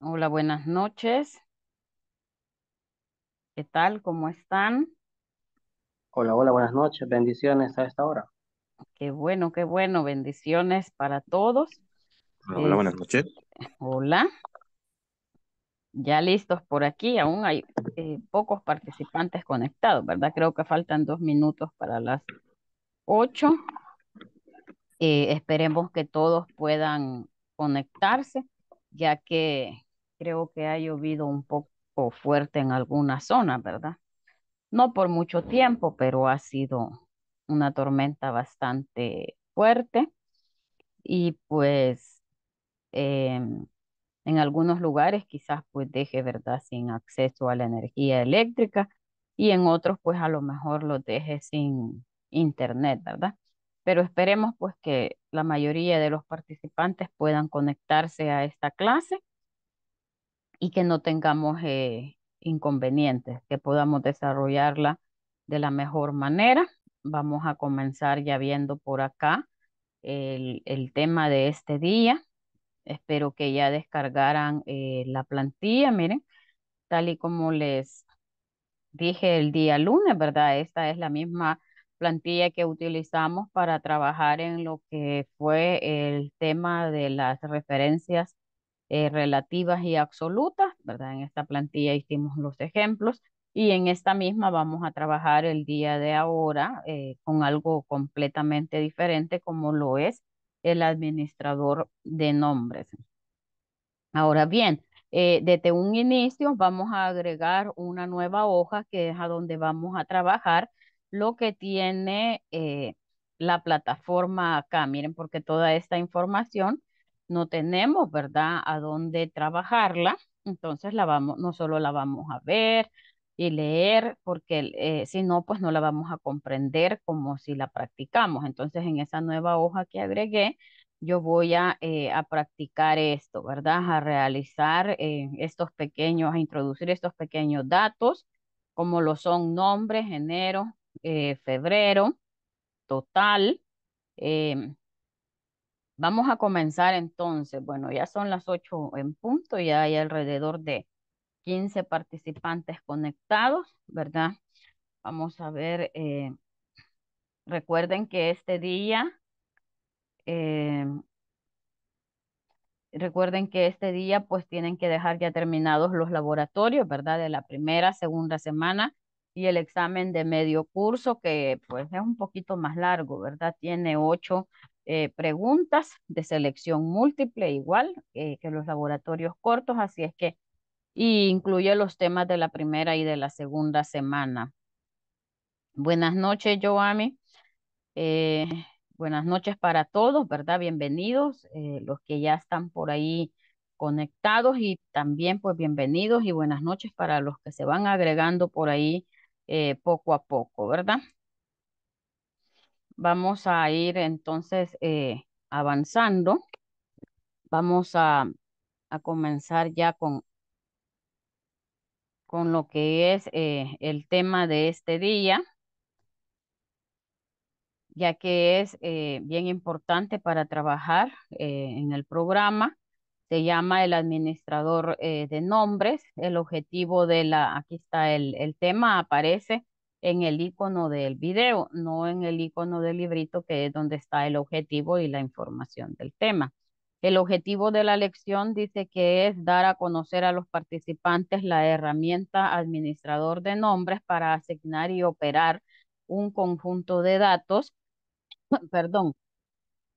Hola, buenas noches. ¿Qué tal? ¿Cómo están? Hola, hola, buenas noches, bendiciones a esta hora. Qué bueno, qué bueno. Bendiciones para todos. Hola, buenas noches. hola, ya listos por aquí. Aún hay eh, pocos participantes conectados, ¿verdad? Creo que faltan dos minutos para las ocho. Eh, esperemos que todos puedan conectarse, ya que creo que ha llovido un poco fuerte en algunas zonas, ¿verdad? No por mucho tiempo, pero ha sido una tormenta bastante fuerte y pues em, en algunos lugares quizás pues deje, ¿verdad?, sin acceso a la energía eléctrica y en otros pues a lo mejor los deje sin internet, ¿verdad? Pero esperemos pues que la mayoría de los participantes puedan conectarse a esta clase y que no tengamos eh, inconvenientes, que podamos desarrollarla de la mejor manera. Vamos a comenzar ya viendo por acá el, el tema de este día. Espero que ya descargaran eh, la plantilla, miren, tal y como les dije el día lunes, ¿verdad? Esta es la misma plantilla que utilizamos para trabajar en lo que fue el tema de las referencias eh, relativas y absolutas, ¿verdad? En esta plantilla hicimos los ejemplos y en esta misma vamos a trabajar el día de ahora eh, con algo completamente diferente como lo es el administrador de nombres. Ahora bien, eh, desde un inicio vamos a agregar una nueva hoja que es a donde vamos a trabajar lo que tiene la plataforma acá. Miren, porque toda esta información no tenemos, ¿verdad? A dónde trabajarla. Entonces la vamos, no solo la vamos a ver y leer, porque eh, si no, pues no la vamos a comprender como si la practicamos. Entonces en esa nueva hoja que agregué, yo voy a, eh, a practicar esto, ¿verdad? A realizar eh, estos pequeños, a introducir estos pequeños datos, como lo son nombre, enero, febrero, total. Vamos a comenzar entonces. Bueno, ya son las 8 en punto, ya hay alrededor de 15 participantes conectados, ¿verdad? Vamos a ver, eh, recuerden que este día... em, Recuerden que este día pues tienen que dejar ya terminados los laboratorios, ¿verdad? De la primera, segunda semana y el examen de medio curso que pues es un poquito más largo, ¿verdad? Tiene ocho eh, preguntas de selección múltiple igual eh, que los laboratorios cortos, así es que y incluye los temas de la primera y de la segunda semana. Buenas noches, Joami. Eh, buenas noches para todos, ¿verdad? Bienvenidos, los que ya están por ahí conectados y también pues bienvenidos y buenas noches para los que se van agregando por ahí poco a poco, ¿verdad? Vamos a ir entonces eh, avanzando. Vamos a, a comenzar ya con, con lo que es eh, el tema de este día. ya que es eh, bien importante para trabajar en el programa. Se llama el administrador de nombres. El objetivo de la, aquí está el, el tema, aparece en el icono del video, no en el icono del librito, que es donde está el objetivo y la información del tema. El objetivo de la lección dice que es dar a conocer a los participantes la herramienta administrador de nombres para asignar y operar un conjunto de datos perdón,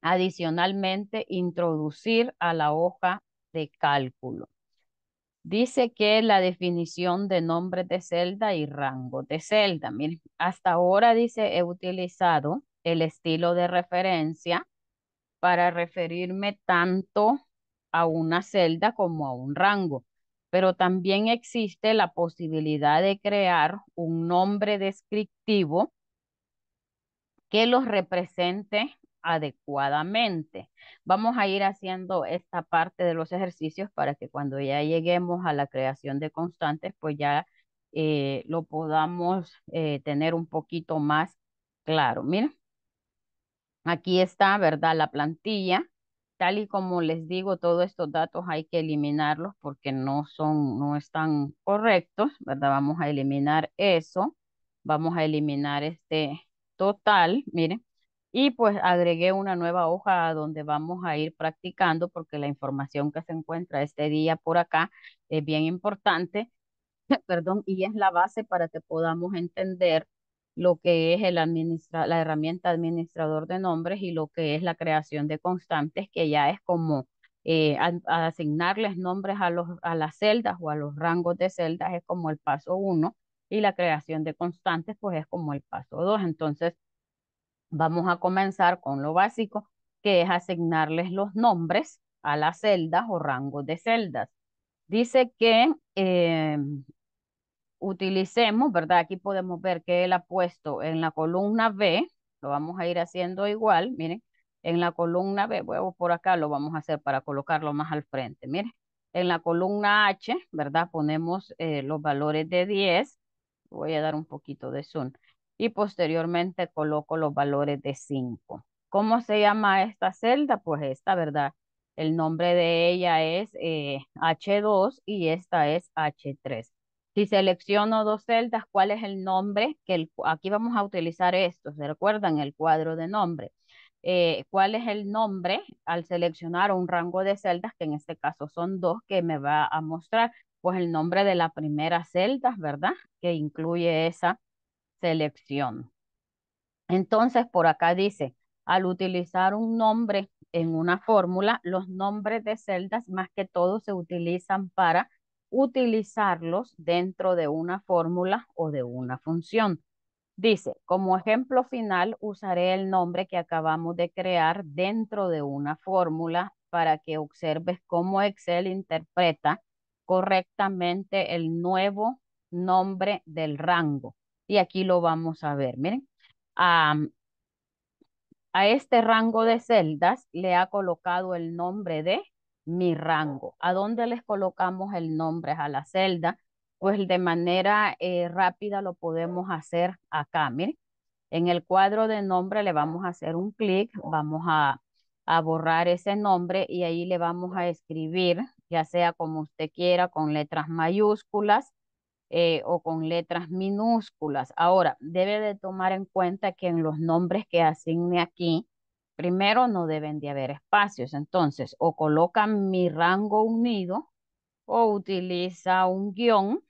adicionalmente introducir a la hoja de cálculo. Dice que la definición de nombre de celda y rango de celda. Miren, hasta ahora dice he utilizado el estilo de referencia para referirme tanto a una celda como a un rango, pero también existe la posibilidad de crear un nombre descriptivo que los represente adecuadamente. Vamos a ir haciendo esta parte de los ejercicios para que cuando ya lleguemos a la creación de constantes, pues ya eh, lo podamos eh, tener un poquito más claro. Miren, aquí está, ¿verdad? La plantilla. tal y como les digo, todos estos datos hay que eliminarlos porque no son, no están correctos, ¿verdad? Vamos a eliminar eso. Vamos a eliminar este total, miren. Y pues agregué una nueva hoja donde vamos a ir practicando porque la información que se encuentra este día por acá es bien importante, perdón, y es la base para que podamos entender lo que es el administra la herramienta administrador de nombres y lo que es la creación de constantes, que ya es como eh, asignarles nombres a, los, a las celdas o a los rangos de celdas es como el paso uno y la creación de constantes pues es como el paso dos. Entonces vamos a comenzar con lo básico, que es asignarles los nombres a las celdas o rangos de celdas. Dice que eh, utilicemos, ¿verdad? Aquí podemos ver que él ha puesto en la columna B, lo vamos a ir haciendo igual, miren, en la columna B, bueno, por acá lo vamos a hacer para colocarlo más al frente, miren. En la columna H, ¿verdad? Ponemos eh, los valores de 10, voy a dar un poquito de zoom, y posteriormente coloco los valores de 5. ¿Cómo se llama esta celda? Pues esta, ¿verdad? El nombre de ella es eh, H2 y esta es H3. Si selecciono dos celdas, ¿cuál es el nombre? Que el, aquí vamos a utilizar esto, ¿se recuerdan? El cuadro de nombre. Eh, ¿Cuál es el nombre al seleccionar un rango de celdas, que en este caso son dos, que me va a mostrar? Pues el nombre de la primera celda, ¿verdad? Que incluye esa selección. Entonces, por acá dice, al utilizar un nombre en una fórmula, los nombres de celdas más que todo se utilizan para utilizarlos dentro de una fórmula o de una función. Dice, como ejemplo final, usaré el nombre que acabamos de crear dentro de una fórmula para que observes cómo Excel interpreta correctamente el nuevo nombre del rango. Y aquí lo vamos a ver. Miren, a este rango de celdas le ha colocado el nombre de mi rango. ¿A dónde les colocamos el nombre a la celda? Pues de manera eh, rápida lo podemos hacer acá. Miren, en el cuadro de nombre le vamos a hacer un clic, vamos a, a borrar ese nombre y ahí le vamos a escribir, ya sea como usted quiera, con letras mayúsculas, eh, o con letras minúsculas. Ahora, debe de tomar en cuenta que en los nombres que asigne aquí, primero no deben de haber espacios. Entonces, o coloca mi rango unido o utiliza un guion,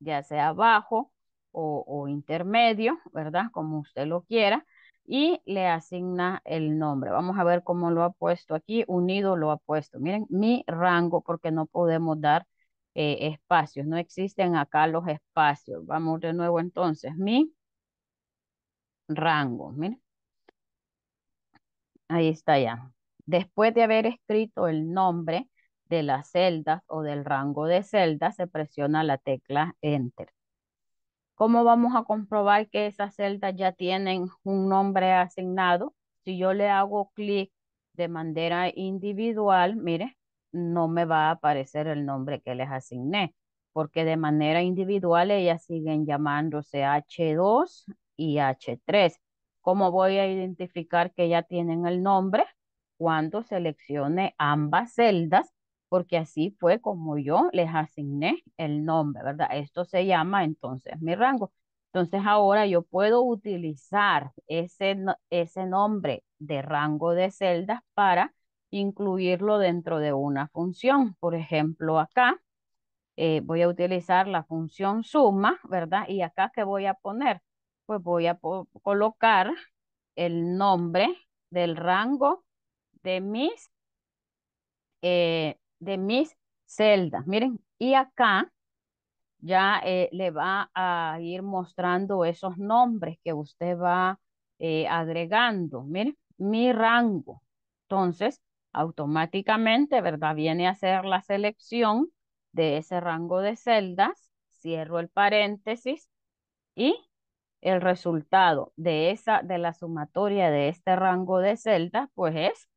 ya sea bajo o, o intermedio, ¿verdad? Como usted lo quiera y le asigna el nombre. Vamos a ver cómo lo ha puesto aquí. Unido lo ha puesto. Miren, mi rango, porque no podemos dar eh, espacios. No existen acá los espacios. Vamos de nuevo entonces. Mi rango. Miren. Ahí está ya. Después de haber escrito el nombre de las celdas o del rango de celdas, se presiona la tecla Enter. ¿Cómo vamos a comprobar que esas celdas ya tienen un nombre asignado? Si yo le hago clic de manera individual, mire, no me va a aparecer el nombre que les asigné, porque de manera individual ellas siguen llamándose H2 y H3. ¿Cómo voy a identificar que ya tienen el nombre? Cuando seleccione ambas celdas, porque así fue como yo les asigné el nombre, ¿verdad? Esto se llama entonces mi rango. Entonces ahora yo puedo utilizar ese, ese nombre de rango de celdas para incluirlo dentro de una función. Por ejemplo, acá eh, voy a utilizar la función suma, ¿verdad? Y acá, ¿qué voy a poner? Pues voy a colocar el nombre del rango de mis, eh, de mis celdas. Miren, y acá ya eh, le va a ir mostrando esos nombres que usted va agregando. Miren, mi rango. Entonces, automáticamente, ¿verdad? Viene a hacer la selección de ese rango de celdas, cierro el paréntesis y el resultado de esa, de la sumatoria de este rango de celdas, pues es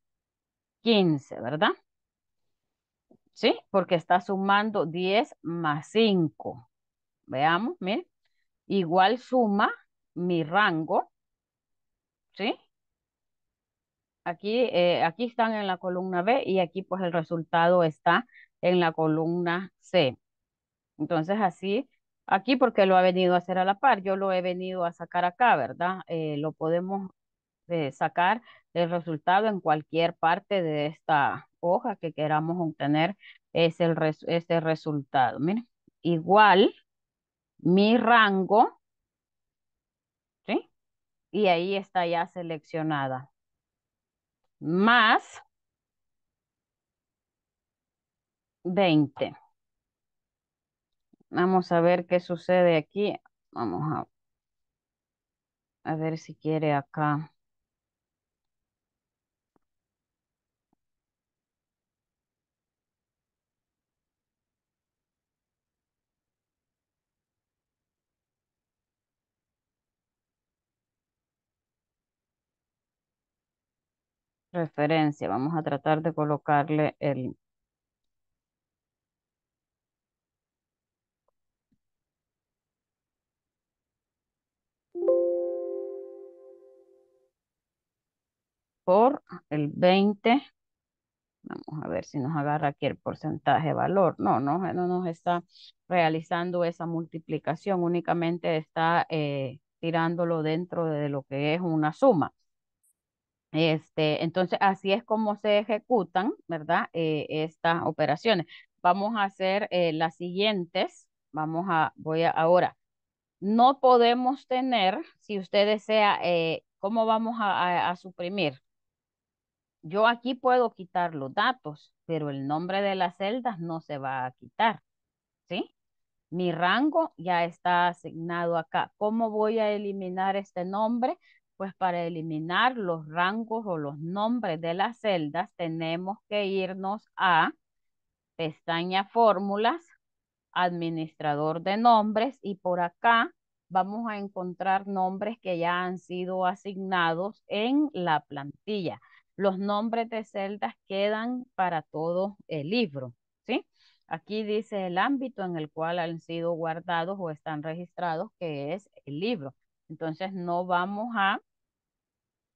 15, ¿verdad? ¿Sí? Porque está sumando 10 más 5. Veamos, miren. Igual suma mi rango, ¿sí? Aquí, eh, aquí están en la columna B y aquí pues el resultado está en la columna C. Entonces así, aquí porque lo ha venido a hacer a la par, yo lo he venido a sacar acá, ¿verdad? Eh, lo podemos eh, sacar el resultado en cualquier parte de esta hoja que queramos obtener es el ese resultado. Miren, igual mi rango, ¿sí? Y ahí está ya seleccionada. Más 20. Vamos a ver qué sucede aquí. Vamos a, a ver si quiere acá. Referencia. Vamos a tratar de colocarle el por el 20. Vamos a ver si nos agarra aquí el porcentaje de valor. No, no, no nos está realizando esa multiplicación, únicamente está eh, tirándolo dentro de lo que es una suma. Este, entonces, así es como se ejecutan, ¿verdad? Eh, estas operaciones. Vamos a hacer eh, las siguientes. Vamos a, voy a, ahora, no podemos tener, si usted desea, ¿cómo vamos a suprimir? Yo aquí puedo quitar los datos, pero el nombre de las celdas no se va a quitar, ¿sí? Mi rango ya está asignado acá. ¿Cómo voy a eliminar este nombre? Pues para eliminar los rangos o los nombres de las celdas tenemos que irnos a pestaña fórmulas, administrador de nombres y por acá vamos a encontrar nombres que ya han sido asignados en la plantilla los nombres de celdas quedan para todo el libro, ¿sí? Aquí dice el ámbito en el cual han sido guardados o están registrados, que es el libro. Entonces no vamos a,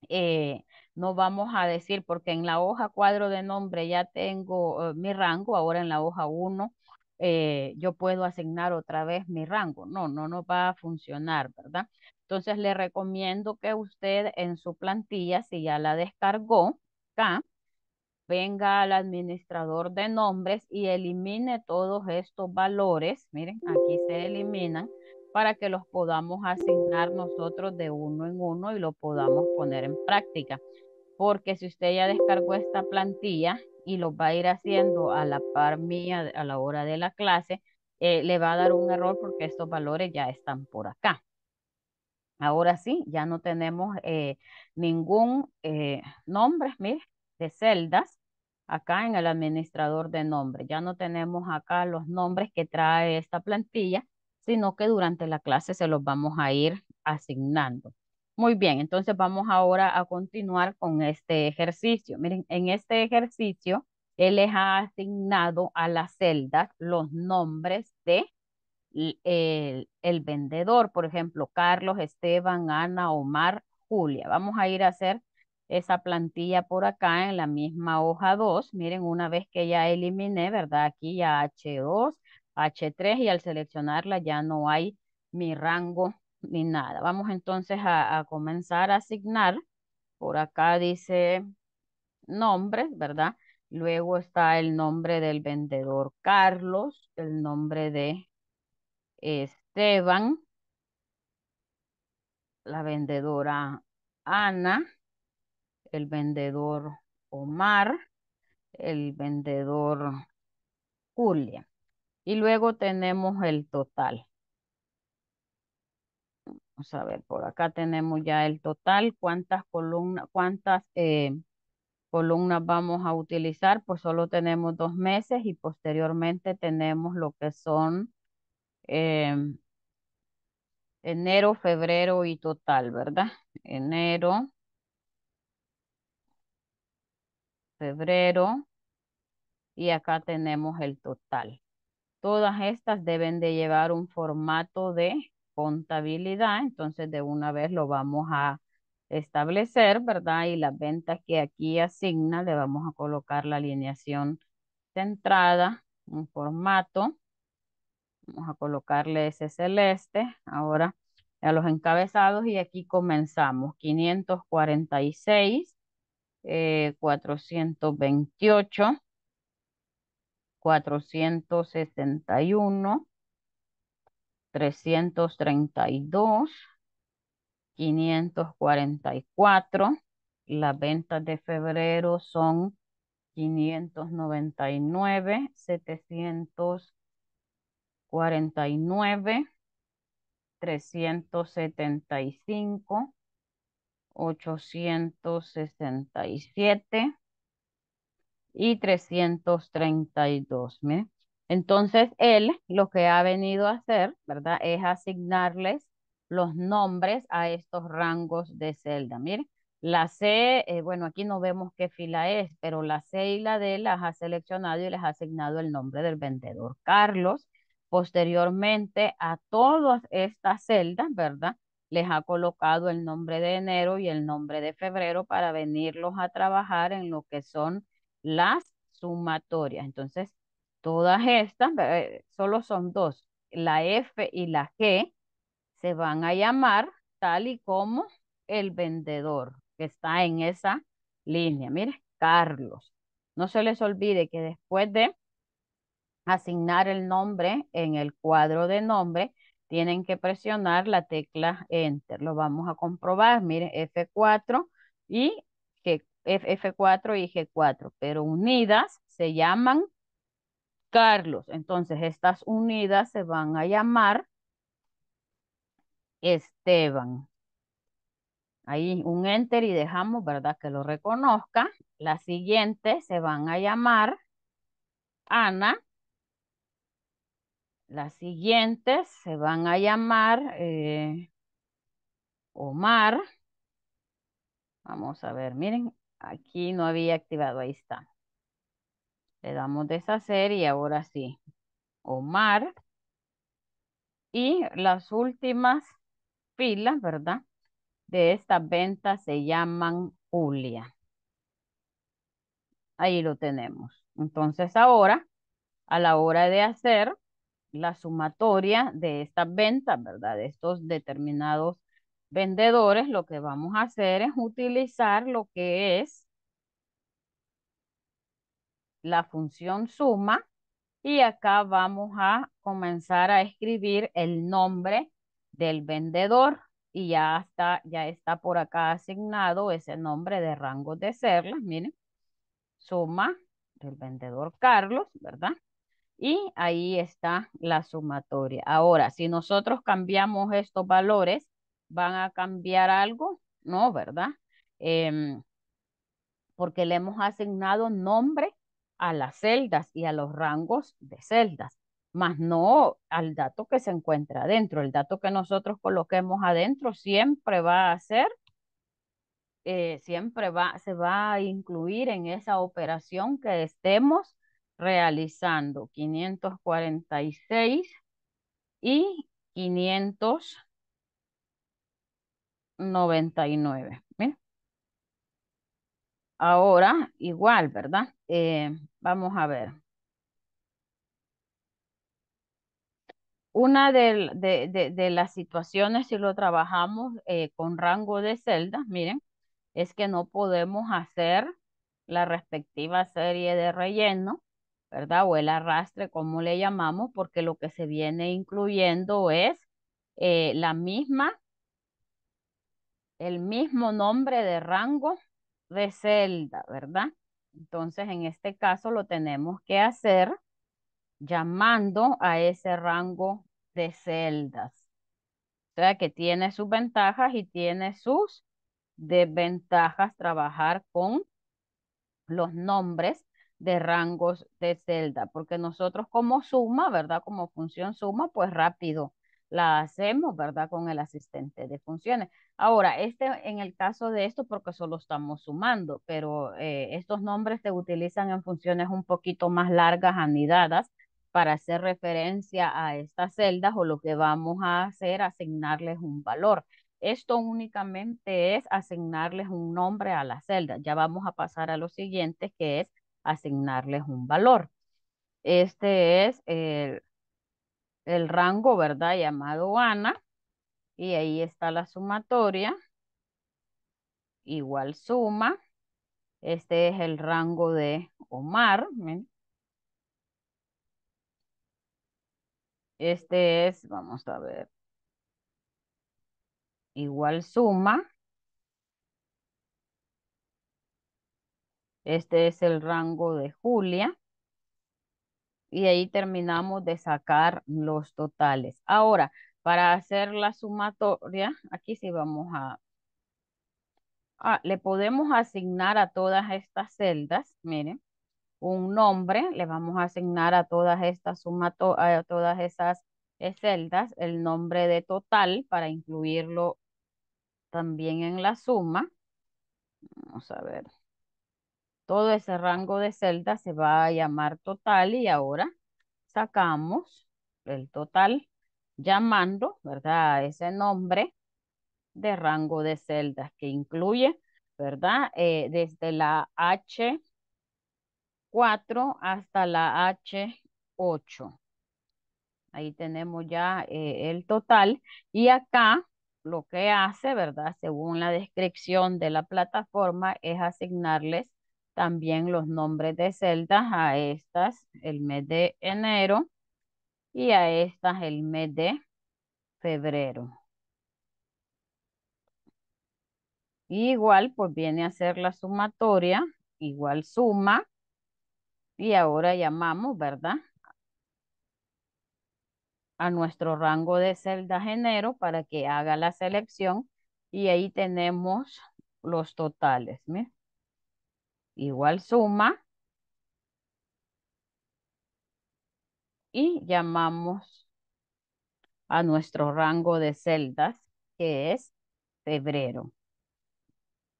eh, no vamos a decir, porque en la hoja cuadro de nombre ya tengo eh, mi rango, ahora en la hoja 1 eh, yo puedo asignar otra vez mi rango. No, no, no va a funcionar, ¿verdad? Entonces le recomiendo que usted en su plantilla, si ya la descargó, acá, venga al administrador de nombres y elimine todos estos valores. Miren, aquí se eliminan para que los podamos asignar nosotros de uno en uno y lo podamos poner en práctica. Porque si usted ya descargó esta plantilla y lo va a ir haciendo a la par mía a la hora de la clase, eh, le va a dar un error porque estos valores ya están por acá. Ahora sí, ya no tenemos eh, ningún eh, nombre, de celdas acá en el administrador de nombres. Ya no tenemos acá los nombres que trae esta plantilla, sino que durante la clase se los vamos a ir asignando. Muy bien, entonces vamos ahora a continuar con este ejercicio. Miren, en este ejercicio, él les ha asignado a las celdas los nombres de el, el vendedor, por ejemplo, Carlos, Esteban, Ana, Omar, Julia. Vamos a ir a hacer esa plantilla por acá en la misma hoja 2. Miren, una vez que ya eliminé, ¿verdad? Aquí ya H2, H3 y al seleccionarla ya no hay mi rango ni nada. Vamos entonces a, a comenzar a asignar. Por acá dice nombres, ¿verdad? Luego está el nombre del vendedor Carlos, el nombre de Esteban, la vendedora Ana, el vendedor Omar, el vendedor Julia. Y luego tenemos el total. Vamos a ver, por acá tenemos ya el total. ¿Cuántas columnas, cuántas eh, columnas vamos a utilizar? Pues solo tenemos dos meses y posteriormente tenemos lo que son em, enero, febrero y total, ¿verdad? Enero, febrero y acá tenemos el total. Todas estas deben de llevar un formato de contabilidad, entonces de una vez lo vamos a establecer, ¿verdad? Y las ventas que aquí asigna, le vamos a colocar la alineación centrada, un formato. Vamos a colocarle ese celeste. Ahora a los encabezados y aquí comenzamos. 546, eh, 428, 461, 332, 544. Las ventas de febrero son 599, 749, 375, 867 y 332. ¿me? Entonces, él lo que ha venido a hacer, ¿verdad? Es asignarles los nombres a estos rangos de celda. Miren, la C, eh, bueno, aquí no vemos qué fila es, pero la C y la D las ha seleccionado y les ha asignado el nombre del vendedor Carlos. Posteriormente, a todas estas celdas, ¿verdad? Les ha colocado el nombre de enero y el nombre de febrero para venirlos a trabajar en lo que son las sumatorias. Entonces, todas estas, eh, solo son dos, la F y la G, se van a llamar tal y como el vendedor que está en esa línea. Mire, Carlos. No se les olvide que después de asignar el nombre en el cuadro de nombre, tienen que presionar la tecla Enter. Lo vamos a comprobar. Mire, F4 y F4 y G4, pero unidas se llaman Carlos. Entonces, estas unidas se van a llamar Esteban. Ahí un enter y dejamos, ¿verdad? Que lo reconozca. Las siguientes se van a llamar Ana. Las siguientes se van a llamar eh, Omar. Vamos a ver, miren, aquí no había activado, ahí está. Le damos deshacer y ahora sí. Omar. Y las últimas filas, ¿verdad? De estas ventas se llaman Julia. Ahí lo tenemos. Entonces ahora, a la hora de hacer la sumatoria de estas ventas, ¿verdad? De estos determinados vendedores, lo que vamos a hacer es utilizar lo que es la función suma y acá vamos a comenzar a escribir el nombre del vendedor y ya está, ya está por acá asignado ese nombre de rango de serlas, miren, suma del vendedor Carlos, ¿verdad? Y ahí está la sumatoria. Ahora, si nosotros cambiamos estos valores, ¿van a cambiar algo? No, ¿verdad? Em, porque le hemos asignado nombre a las celdas y a los rangos de celdas, más no al dato que se encuentra adentro. El dato que nosotros coloquemos adentro siempre va a ser, eh, siempre va, se va a incluir en esa operación que estemos realizando. 546 y 599. Ahora, igual, ¿verdad? Eh, vamos a ver. Una de, las situaciones, si lo trabajamos eh, con rango de celdas, miren, es que no podemos hacer la respectiva serie de relleno, ¿verdad? O el arrastre, como le llamamos, porque lo que se viene incluyendo es eh, la misma, el mismo nombre de rango de celda, ¿verdad? Entonces, en este caso lo tenemos que hacer llamando a ese rango de celdas. O sea que tiene sus ventajas y tiene sus desventajas trabajar con los nombres de rangos de celda, porque nosotros como suma, ¿verdad? Como función suma, pues rápido la hacemos, ¿verdad? Con el asistente de funciones. Ahora, este en el caso de esto, porque solo estamos sumando, pero eh, estos nombres se utilizan en funciones un poquito más largas, anidadas, para hacer referencia a estas celdas o lo que vamos a hacer, asignarles un valor. esto únicamente es asignarles un nombre a las celdas. Ya vamos a pasar a lo siguiente, que es asignarles un valor. Este es el, el rango, ¿verdad? Llamado Ana. Y ahí está la sumatoria. Igual suma. Este es el rango de Omar. Este es, vamos a ver, igual suma. Este es el rango de Julia. Y ahí terminamos de sacar los totales. Ahora, para hacer la sumatoria, aquí sí vamos a... Ah, le podemos asignar a todas estas celdas, miren, un nombre, le vamos a asignar a todas estas sumato a todas esas eh, celdas el nombre de total para incluirlo también en la suma. Vamos a ver. Todo ese rango de celdas se va a llamar total y ahora sacamos el total llamando, ¿verdad? Ese nombre de rango de celdas que incluye, ¿verdad? Eh, desde la H 4 hasta la H8. Ahí tenemos ya eh, el total. Y acá lo que hace, ¿verdad? Según la descripción de la plataforma, es asignarles también los nombres de celdas a estas el mes de enero y a estas el mes de febrero. igual, pues viene a ser la sumatoria, igual suma, y ahora llamamos, ¿verdad? A nuestro rango de celdas enero para que haga la selección y ahí tenemos los totales. Igual suma. Y llamamos a nuestro rango de celdas que es febrero.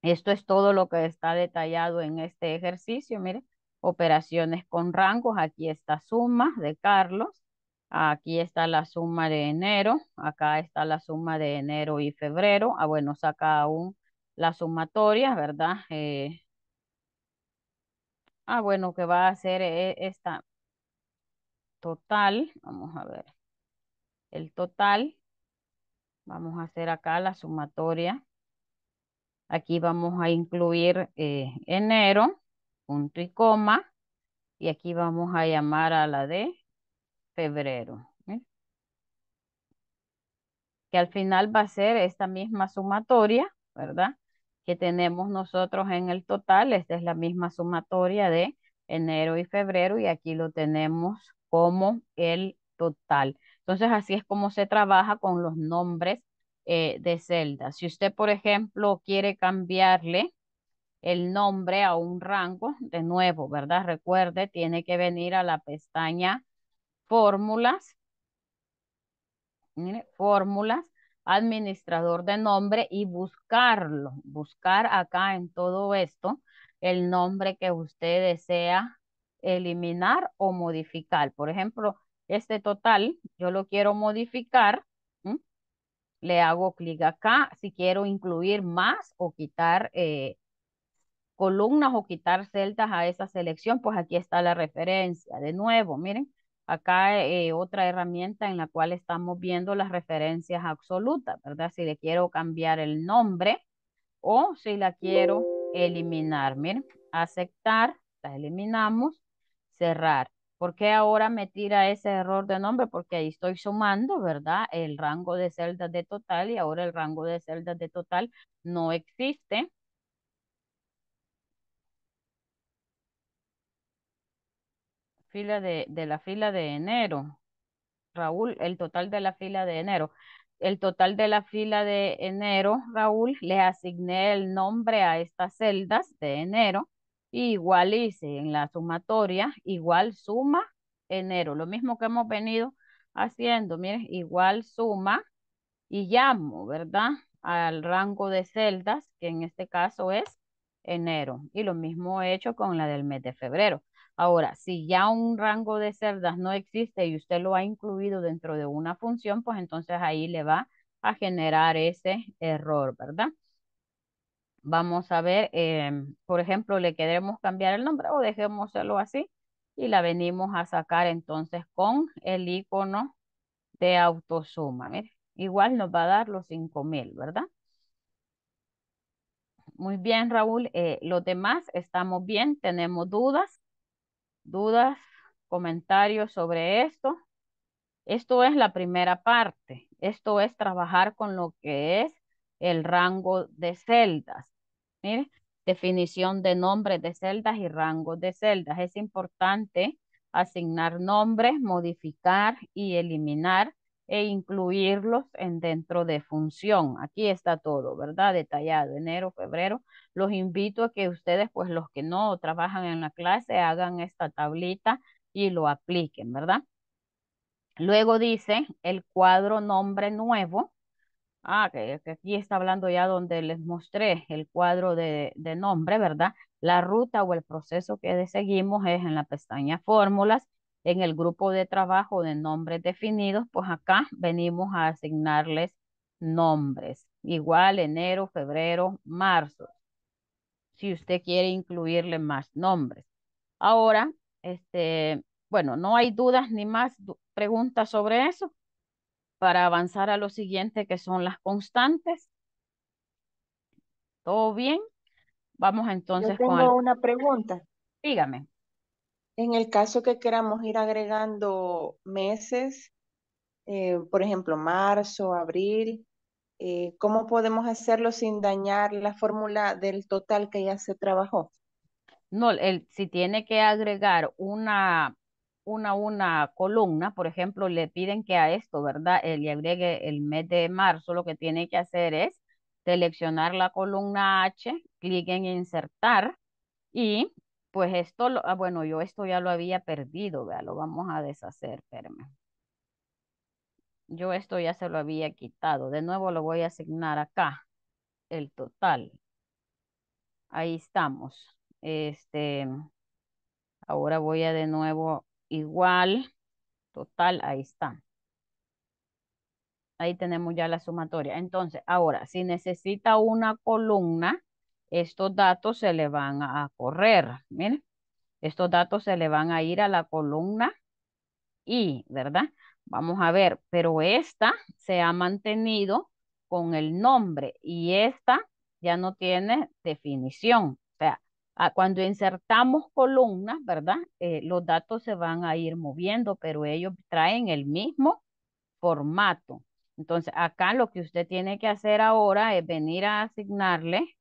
Esto es todo lo que está detallado en este ejercicio. Mire, operaciones con rangos. Aquí está suma de Carlos. Aquí está la suma de enero. Acá está la suma de enero y febrero. Ah, bueno, saca aún la sumatoria, ¿verdad? Eh, ah, bueno, que va a ser eh, esta total. Vamos a ver. El total. Vamos a hacer acá la sumatoria. Aquí vamos a incluir eh, enero, punto y coma. Y aquí vamos a llamar a la de febrero. Que al final va a ser esta misma sumatoria, ¿verdad? Que tenemos nosotros en el total. Esta es la misma sumatoria de enero y febrero y aquí lo tenemos como el total. Entonces así es como se trabaja con los nombres eh, de celdas. Si usted, por ejemplo, quiere cambiarle el nombre a un rango, de nuevo, ¿verdad? Recuerde, tiene que venir a la pestaña Fórmulas. Mire, Fórmulas, administrador de nombre y buscarlo. Buscar acá en todo esto el nombre que usted desea eliminar o modificar. Por ejemplo, este total, yo lo quiero modificar le hago clic acá. Si quiero incluir más o quitar eh, columnas o quitar celdas a esa selección, pues aquí está la referencia. De nuevo, miren, acá eh, otra herramienta en la cual estamos viendo las referencias absolutas, ¿verdad? Si le quiero cambiar el nombre o si la quiero eliminar. Miren, aceptar, la eliminamos, cerrar. ¿Por qué ahora me tira ese error de nombre? Porque ahí estoy sumando, ¿verdad? El rango de celdas de total y ahora el rango de celdas de total no existe. Fila de, de la fila de enero. Raúl, el total de la fila de enero. El total de la fila de enero, Raúl, le asigné el nombre a estas celdas de enero igual hice en la sumatoria, igual suma enero, lo mismo que hemos venido haciendo, miren, igual suma y llamo, ¿verdad? Al rango de celdas, que en este caso es enero, y lo mismo he hecho con la del mes de febrero. Ahora, si ya un rango de celdas no existe y usted lo ha incluido dentro de una función, pues entonces ahí le va a generar ese error, ¿verdad? Vamos a ver, em, por ejemplo, le queremos cambiar el nombre o dejémoslo así y la venimos a sacar entonces con el icono de autosuma. Mire, igual nos va a dar los 5000, ¿verdad? Muy bien, Raúl. Eh, los demás estamos bien, tenemos dudas, dudas, comentarios sobre esto. Esto es la primera parte. Esto es trabajar con lo que es el rango de celdas. Definición de nombres de celdas y rangos de celdas. Es importante asignar nombres, modificar y eliminar e incluirlos en dentro de función. Aquí está todo, ¿verdad? Detallado, enero, febrero. Los invito a que ustedes, pues los que no trabajan en la clase, hagan esta tablita y lo apliquen, ¿verdad? Luego dice el cuadro nombre nuevo. Ah, que, aquí está hablando ya donde les mostré el cuadro de, de nombre, ¿verdad? La ruta o el proceso que seguimos es en la pestaña fórmulas. En el grupo de trabajo de nombres definidos, pues acá venimos a asignarles nombres. Igual enero, febrero, marzo. Si usted quiere incluirle más nombres. Ahora, este, bueno, no hay dudas ni más preguntas sobre eso para avanzar a lo siguiente que son las constantes. ¿Todo bien? Vamos Yo entonces con... tengo una pregunta. Dígame. En el caso que queramos ir agregando meses, eh, por ejemplo, marzo, abril, eh, ¿cómo podemos hacerlo sin dañar la fórmula del total que ya se trabajó? No, el, si tiene que agregar una, una, una columna, por ejemplo, le piden que a esto, ¿verdad? Eh, le agregue el mes de marzo, lo que tiene que hacer es seleccionar la columna H, clic en insertar y pues esto, lo, ah, bueno, yo esto ya lo había perdido, vea, lo vamos a deshacer, espérame. Yo esto ya se lo había quitado. De nuevo lo voy a asignar acá, el total. Ahí estamos. Este, ahora voy a de nuevo igual, total, ahí está. Ahí tenemos ya la sumatoria. Entonces, ahora, si necesita una columna, estos datos se le van a correr. Miren, estos datos se le van a ir a la columna I, ¿verdad? Vamos a ver, pero esta se ha mantenido con el nombre y esta ya no tiene definición. O sea, cuando insertamos columnas, ¿verdad? Eh, los datos se van a ir moviendo, pero ellos traen el mismo formato. Entonces, acá lo que usted tiene que hacer ahora es venir a asignarle.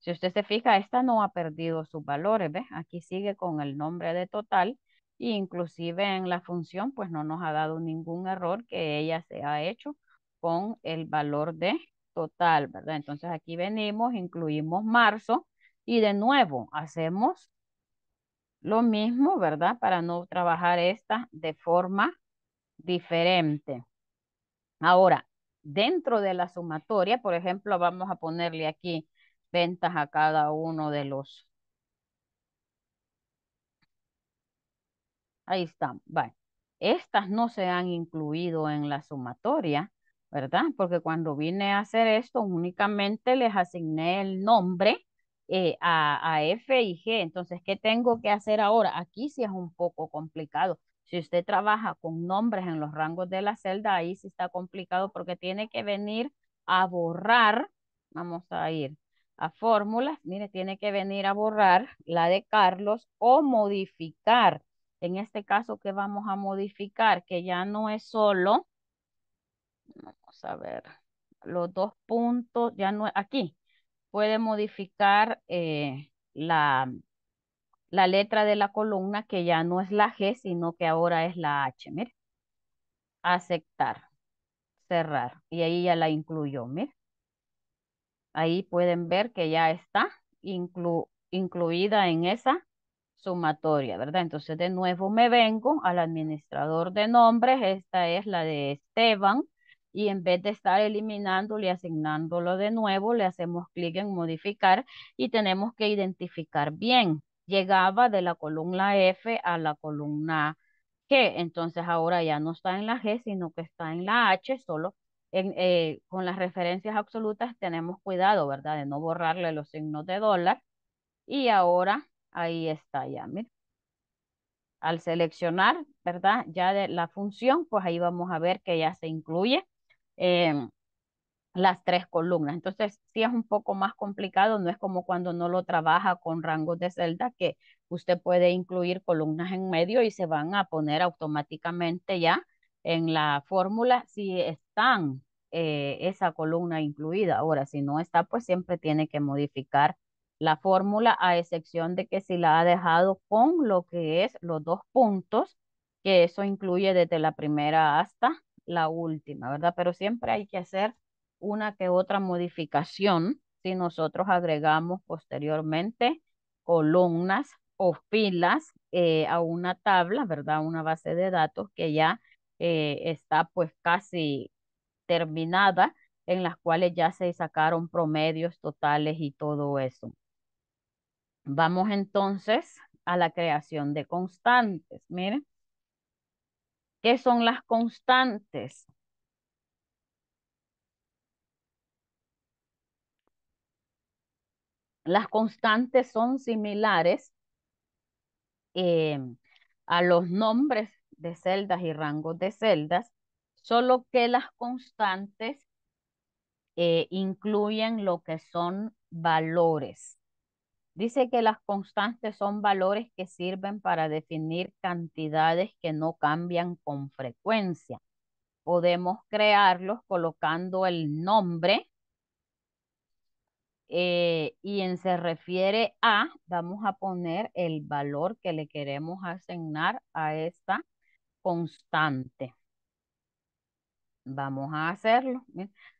Si usted se fija, esta no ha perdido sus valores, ¿ves? Aquí sigue con el nombre de total e inclusive en la función, pues no nos ha dado ningún error que ella se ha hecho con el valor de total, ¿verdad? Entonces aquí venimos, incluimos marzo y de nuevo hacemos lo mismo, ¿verdad? Para no trabajar esta de forma diferente. Ahora, dentro de la sumatoria, por ejemplo, vamos a ponerle aquí ventas a cada uno de los. Ahí están, vale. Estas no se han incluido en la sumatoria, ¿verdad? Porque cuando vine a hacer esto, únicamente les asigné el nombre eh, a, a F y G. Entonces, ¿qué tengo que hacer ahora? Aquí sí es un poco complicado. Si usted trabaja con nombres en los rangos de la celda, ahí sí está complicado porque tiene que venir a borrar. Vamos a ir a fórmulas. Mire, tiene que venir a borrar la de Carlos o modificar. En este caso, ¿qué vamos a modificar? Que ya no es solo, vamos a ver, los dos puntos, ya no, aquí, puede modificar eh, la, la letra de la columna que ya no es la G, sino que ahora es la H. Mire. Aceptar. Cerrar. Y ahí ya la incluyó. Mire. Ahí pueden ver que ya está incluida en esa sumatoria, ¿verdad? Entonces de nuevo me vengo al administrador de nombres. Esta es la de Esteban. Y en vez de estar eliminándolo y asignándolo de nuevo, le hacemos clic en modificar y tenemos que identificar bien llegaba de la columna F a la columna G. Entonces ahora ya no está en la G, sino que está en la H, solo eh, con las referencias absolutas tenemos cuidado, ¿verdad? De no borrarle los signos de dólar. Y ahora ahí está ya, mira. Al seleccionar, ¿verdad? Ya de la función, pues ahí vamos a ver que ya se incluye em, las tres columnas. Entonces, sí es un poco más complicado, no es como cuando no lo trabaja con rangos de celda, que usted puede incluir columnas en medio y se van a poner automáticamente ya en la fórmula si están eh, esa columna incluida. Ahora, si no está, pues siempre tiene que modificar la fórmula, a excepción de que si la ha dejado con lo que es los dos puntos, que eso incluye desde la primera hasta la última, ¿verdad? Pero siempre hay que hacer una que otra modificación si nosotros agregamos posteriormente columnas o filas eh, a una tabla, ¿verdad? Una base de datos que ya eh, está pues casi terminada, en las cuales ya se sacaron promedios totales y todo eso. Vamos entonces a la creación de constantes. Miren, ¿qué son las constantes? Las constantes son similares eh, a los nombres de celdas y rangos de celdas, solo que las constantes eh, incluyen lo que son valores. Dice que las constantes son valores que sirven para definir cantidades que no cambian con frecuencia. Podemos crearlos colocando el nombre eh, y en se refiere a, vamos a poner el valor que le queremos asignar a esta constante. Vamos a hacerlo.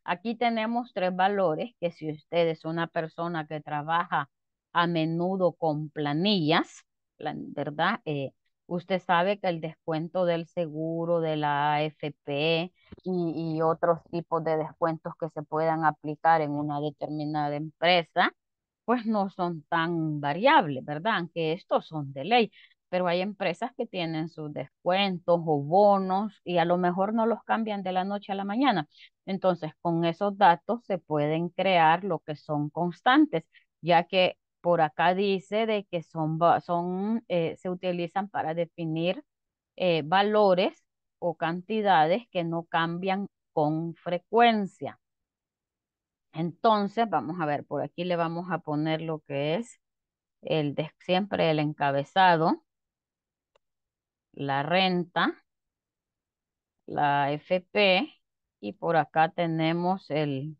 Aquí tenemos tres valores que si usted es una persona que trabaja a menudo con planillas, ¿verdad? Eh, usted sabe que el descuento del seguro, de la AFP y, y otros tipos de descuentos que se puedan aplicar en una determinada empresa, pues no son tan variables, ¿verdad? Aunque estos son de ley pero hay empresas que tienen sus descuentos o bonos y a lo mejor no los cambian de la noche a la mañana. Entonces, con esos datos se pueden crear lo que son constantes, ya que por acá dice de que son, son eh, se utilizan para definir eh, valores o cantidades que no cambian con frecuencia. Entonces, vamos a ver, por aquí le vamos a poner lo que es el de, siempre el encabezado la renta, la FP y por acá tenemos el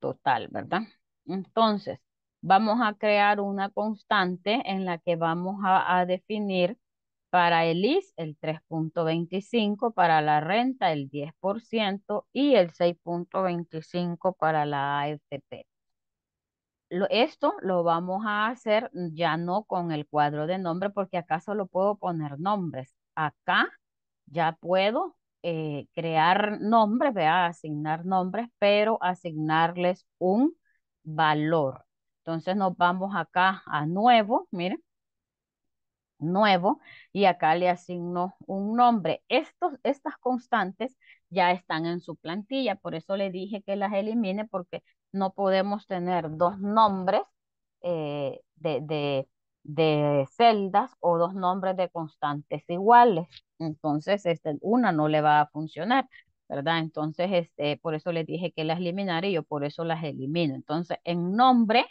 total, ¿verdad? Entonces, vamos a crear una constante en la que vamos a, definir para el IS el 3.25, para la renta el 10% y el 6.25 para la AFP esto lo vamos a hacer ya no con el cuadro de nombre porque acá solo puedo poner nombres. Acá ya puedo eh, crear nombres, vea, asignar nombres, pero asignarles un valor. Entonces nos vamos acá a nuevo, miren, nuevo, y acá le asigno un nombre. Estos, estas constantes ya están en su plantilla, por eso le dije que las elimine porque no podemos tener dos nombres eh, de, de, celdas o dos nombres de constantes iguales. Entonces, este, una no le va a funcionar, ¿verdad? Entonces, este, por eso le dije que las eliminara y yo por eso las elimino. Entonces, en nombre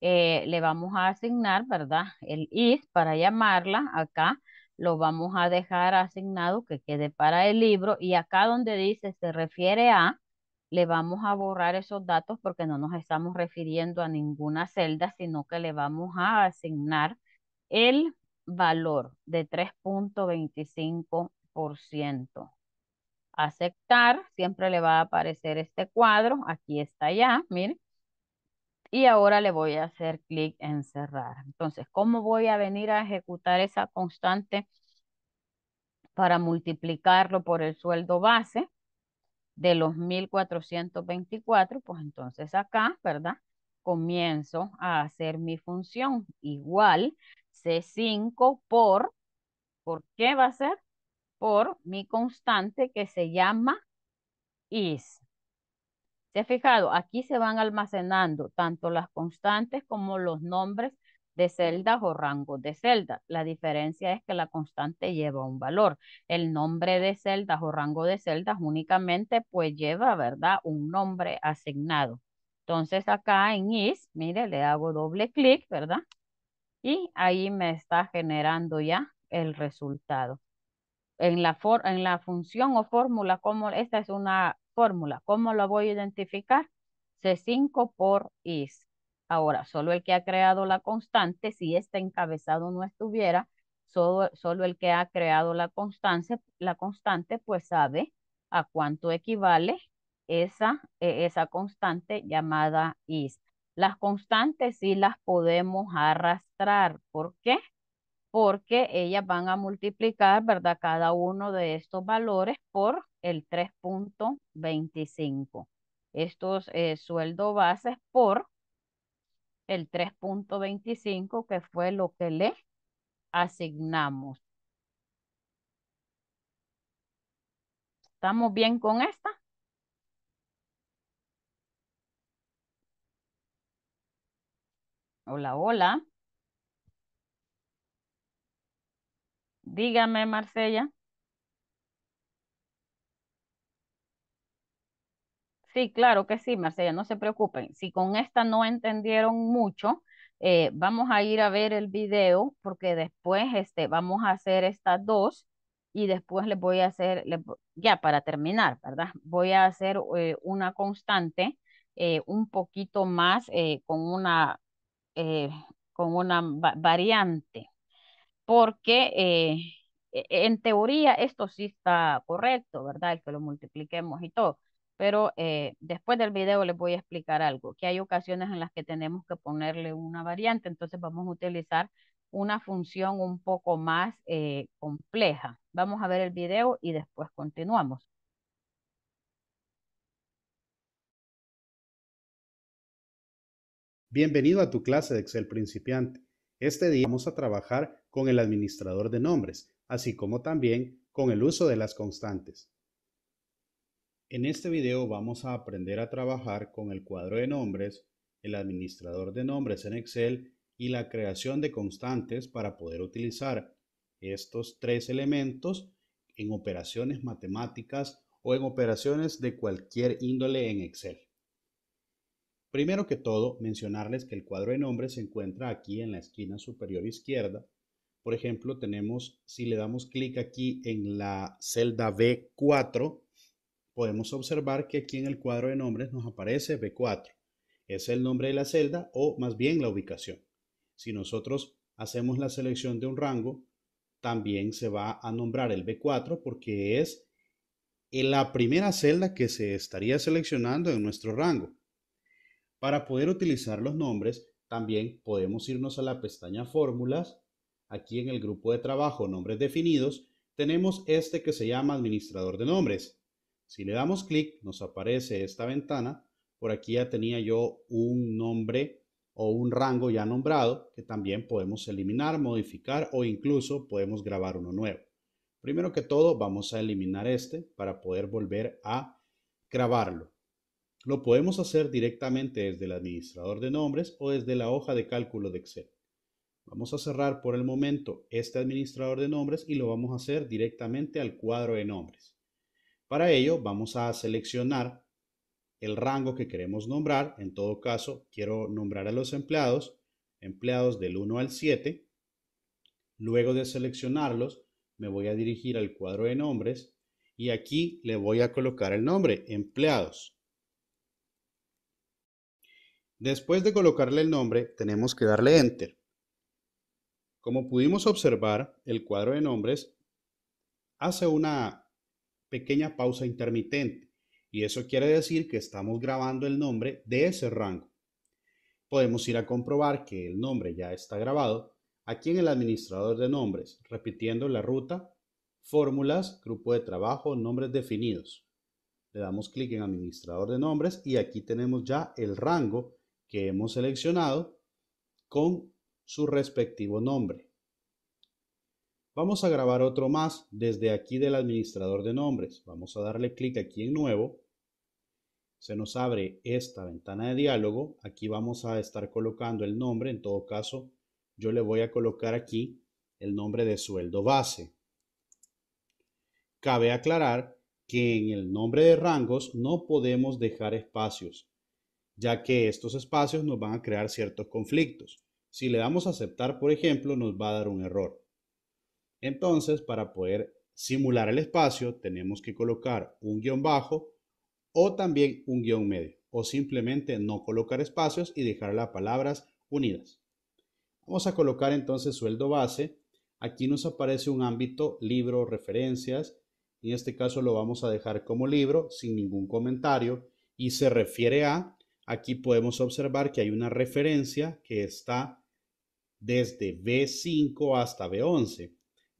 eh, le vamos a asignar, ¿verdad? El is para llamarla acá lo vamos a dejar asignado que quede para el libro y acá donde dice se refiere a, le vamos a borrar esos datos porque no nos estamos refiriendo a ninguna celda, sino que le vamos a asignar el valor de 3.25%. Aceptar, siempre le va a aparecer este cuadro, aquí está ya, miren. Y ahora le voy a hacer clic en cerrar. Entonces, ¿cómo voy a venir a ejecutar esa constante para multiplicarlo por el sueldo base? De los 1424, pues entonces acá, ¿verdad? Comienzo a hacer mi función igual C5 por, ¿por qué va a ser? Por mi constante que se llama is. ¿Se ha fijado? Aquí se van almacenando tanto las constantes como los nombres de celdas o rangos de celdas. La diferencia es que la constante lleva un valor. El nombre de celdas o rango de celdas únicamente pues lleva, ¿verdad? Un nombre asignado. Entonces acá en is, mire, le hago doble clic, ¿verdad? Y ahí me está generando ya el resultado. En la, en la función o fórmula, como esta es una fórmula, ¿cómo la voy a identificar? C5 por is. Ahora, solo el que ha creado la constante, si este encabezado no estuviera, solo, solo el que ha creado la constante, la constante, pues sabe a cuánto equivale esa, e, esa constante llamada is. Las constantes sí las podemos arrastrar. ¿Por qué? Porque ellas van a multiplicar, ¿verdad? Cada uno de estos valores por el 3.25. Estos eh, sueldo bases por el 3.25, que fue lo que le asignamos. ¿Estamos bien con esta? Hola, hola. Dígame, Marcella. Sí, claro que sí, Marcella, no se preocupen. Si con esta no entendieron mucho, eh, vamos a ir a ver el video porque después este, vamos a hacer estas dos y después les voy a hacer, ya para terminar, ¿verdad? Voy a hacer eh, una constante eh, un poquito más con una, con una variante porque e, en teoría esto sí está correcto, ¿verdad? El que lo multipliquemos y todo pero eh, después del video les voy a explicar algo, que hay ocasiones en las que tenemos que ponerle una variante, entonces vamos a utilizar una función un poco más eh, compleja. Vamos a ver el video y después continuamos. Bienvenido a tu clase de Excel principiante. Este día vamos a trabajar con el administrador de nombres, así como también con el uso de las constantes. En este video vamos a aprender a trabajar con el cuadro de nombres, el administrador de nombres en Excel y la creación de constantes para poder utilizar estos tres elementos en operaciones matemáticas o en operaciones de cualquier índole en Excel. Primero que todo, mencionarles que el cuadro de nombres se encuentra aquí en la esquina superior izquierda. Por ejemplo, tenemos, si le damos clic aquí en la celda B4, podemos observar que aquí en el cuadro de nombres nos aparece B4. Es el nombre de la celda o más bien la ubicación. Si nosotros hacemos la selección de un rango, también se va a nombrar el B4 porque es la primera celda que se estaría seleccionando en nuestro rango. Para poder utilizar los nombres, también podemos irnos a la pestaña Fórmulas. Aquí en el grupo de trabajo Nombres definidos, tenemos este que se llama Administrador de Nombres. Si le damos clic, nos aparece esta ventana. Por aquí ya tenía yo un nombre o un rango ya nombrado que también podemos eliminar, modificar o incluso podemos grabar uno nuevo. Primero que todo, vamos a eliminar este para poder volver a grabarlo. Lo podemos hacer directamente desde el administrador de nombres o desde la hoja de cálculo de Excel. Vamos a cerrar por el momento este administrador de nombres y lo vamos a hacer directamente al cuadro de nombres. Para ello vamos a seleccionar el rango que queremos nombrar. En todo caso, quiero nombrar a los empleados, empleados del 1 al 7. Luego de seleccionarlos, me voy a dirigir al cuadro de nombres y aquí le voy a colocar el nombre, empleados. Después de colocarle el nombre, tenemos que darle Enter. Como pudimos observar, el cuadro de nombres hace una pequeña pausa intermitente y eso quiere decir que estamos grabando el nombre de ese rango. Podemos ir a comprobar que el nombre ya está grabado aquí en el administrador de nombres, repitiendo la ruta, fórmulas, grupo de trabajo, nombres definidos. Le damos clic en administrador de nombres y aquí tenemos ya el rango que hemos seleccionado con su respectivo nombre. Vamos a grabar otro más desde aquí del administrador de nombres. Vamos a darle clic aquí en nuevo se nos abre esta ventana de diálogo. Aquí vamos a estar colocando el nombre. En todo caso, yo le voy a colocar aquí el nombre de sueldo base. Cabe aclarar que en el nombre de rangos no podemos dejar espacios, ya que estos espacios nos van a crear ciertos conflictos. Si le damos a aceptar, por ejemplo, nos va a dar un error. Entonces, para poder simular el espacio, tenemos que colocar un guion bajo o también un guion medio, o simplemente no colocar espacios y dejar las palabras unidas. Vamos a colocar entonces sueldo base. Aquí nos aparece un ámbito libro referencias. En este caso lo vamos a dejar como libro sin ningún comentario y se refiere a, aquí podemos observar que hay una referencia que está desde B5 hasta B11,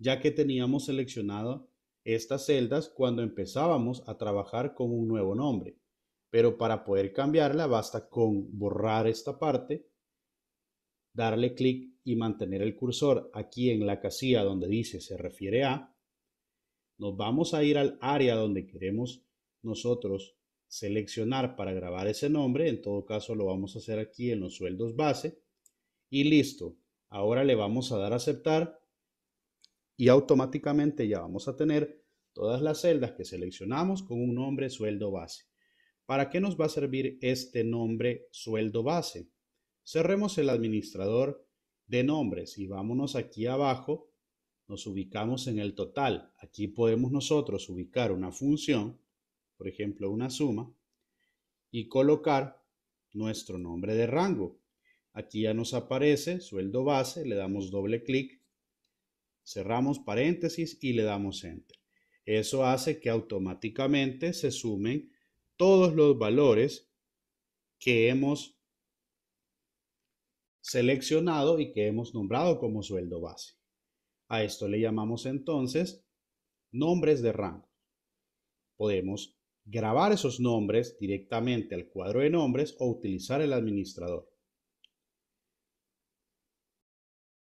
ya que teníamos seleccionado estas celdas cuando empezábamos a trabajar con un nuevo nombre. Pero para poder cambiarla basta con borrar esta parte, darle clic y mantener el cursor aquí en la casilla donde dice se refiere a. Nos vamos a ir al área donde queremos nosotros seleccionar para grabar ese nombre. En todo caso lo vamos a hacer aquí en los sueldos base. Y listo. Ahora le vamos a dar a aceptar y automáticamente ya vamos a tener todas las celdas que seleccionamos con un nombre sueldo base. ¿Para qué nos va a servir este nombre sueldo base? Cerremos el administrador de nombres y vámonos aquí abajo. Nos ubicamos en el total. Aquí podemos nosotros ubicar una función, por ejemplo una suma, y colocar nuestro nombre de rango. Aquí ya nos aparece sueldo base, le damos doble clic cerramos paréntesis y le damos enter. Eso hace que automáticamente se sumen todos los valores que hemos seleccionado y que hemos nombrado como sueldo base. A esto le llamamos entonces nombres de rango. Podemos grabar esos nombres directamente al cuadro de nombres o utilizar el administrador.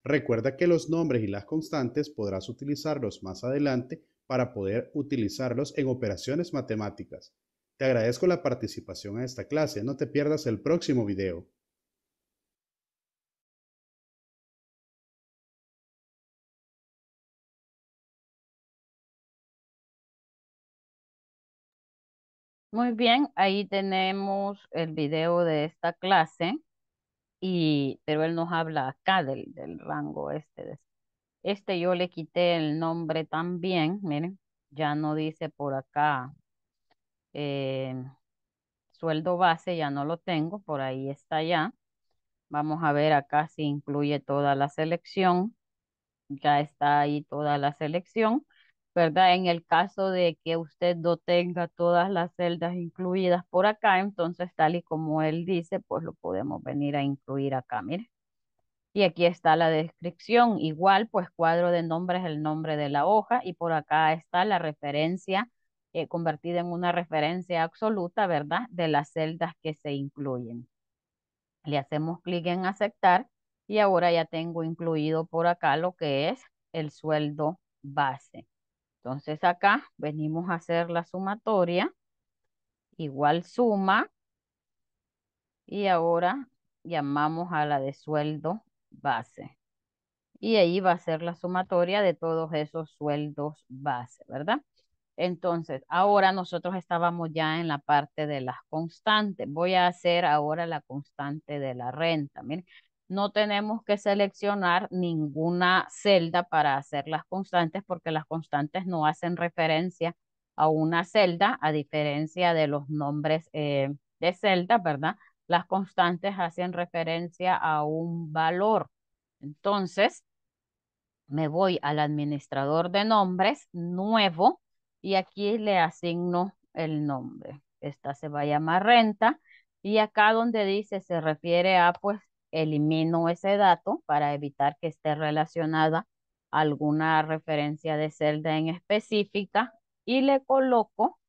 Recuerda que los nombres y las constantes podrás utilizarlos más adelante para poder utilizarlos en operaciones matemáticas. Te agradezco la participación a esta clase. No te pierdas el próximo video. Muy bien, ahí tenemos el video de esta clase y, pero él nos habla acá del, del rango este. Este yo le quité el nombre también, miren, ya no dice por acá eh, sueldo base, ya no lo tengo, por ahí está ya. Vamos a ver acá si incluye toda la selección. Ya está ahí toda la selección. ¿Verdad? En el caso de que usted no tenga todas las celdas incluidas por acá, entonces tal y como él dice, pues lo podemos venir a incluir acá, mire. Y aquí está la descripción, igual pues cuadro de nombres, el nombre de la hoja y por acá está la referencia eh, convertida en una referencia absoluta, ¿verdad? De las celdas que se incluyen. Le hacemos clic en aceptar y ahora ya tengo incluido por acá lo que es el sueldo base. Entonces acá venimos a hacer la sumatoria, igual suma, y ahora llamamos a la de sueldo base. Y ahí va a ser la sumatoria de todos esos sueldos base, ¿verdad? Entonces, ahora nosotros estábamos ya en la parte de las constantes. Voy a hacer ahora la constante de la renta. Miren, no tenemos que seleccionar ninguna celda para hacer las constantes porque las constantes no hacen referencia a una celda, a diferencia de los nombres eh, de celda, ¿verdad? Las constantes hacen referencia a un valor. Entonces, me voy al administrador de nombres nuevo y aquí le asigno el nombre. Esta se va a llamar renta y acá donde dice se refiere a pues elimino ese dato para evitar que esté relacionada a alguna referencia de celda en específica y le coloco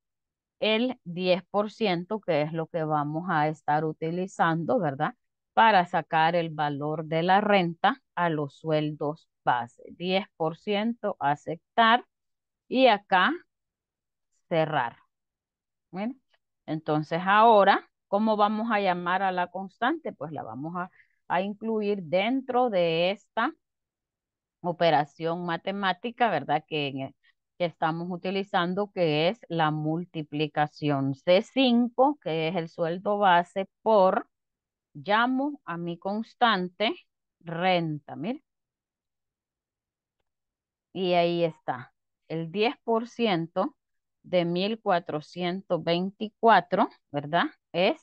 el 10%, que es lo que vamos a estar utilizando, ¿verdad? Para sacar el valor de la renta a los sueldos base. 10% aceptar y acá cerrar. Entonces ahora, ¿cómo vamos a llamar a la constante? Pues la vamos a, a incluir dentro de esta operación matemática, ¿verdad? Que, e, estamos utilizando, que es la multiplicación C5, que es el sueldo base, por, llamo a mi constante renta, mire. Y ahí está, el 10% de 1424, ¿verdad? Es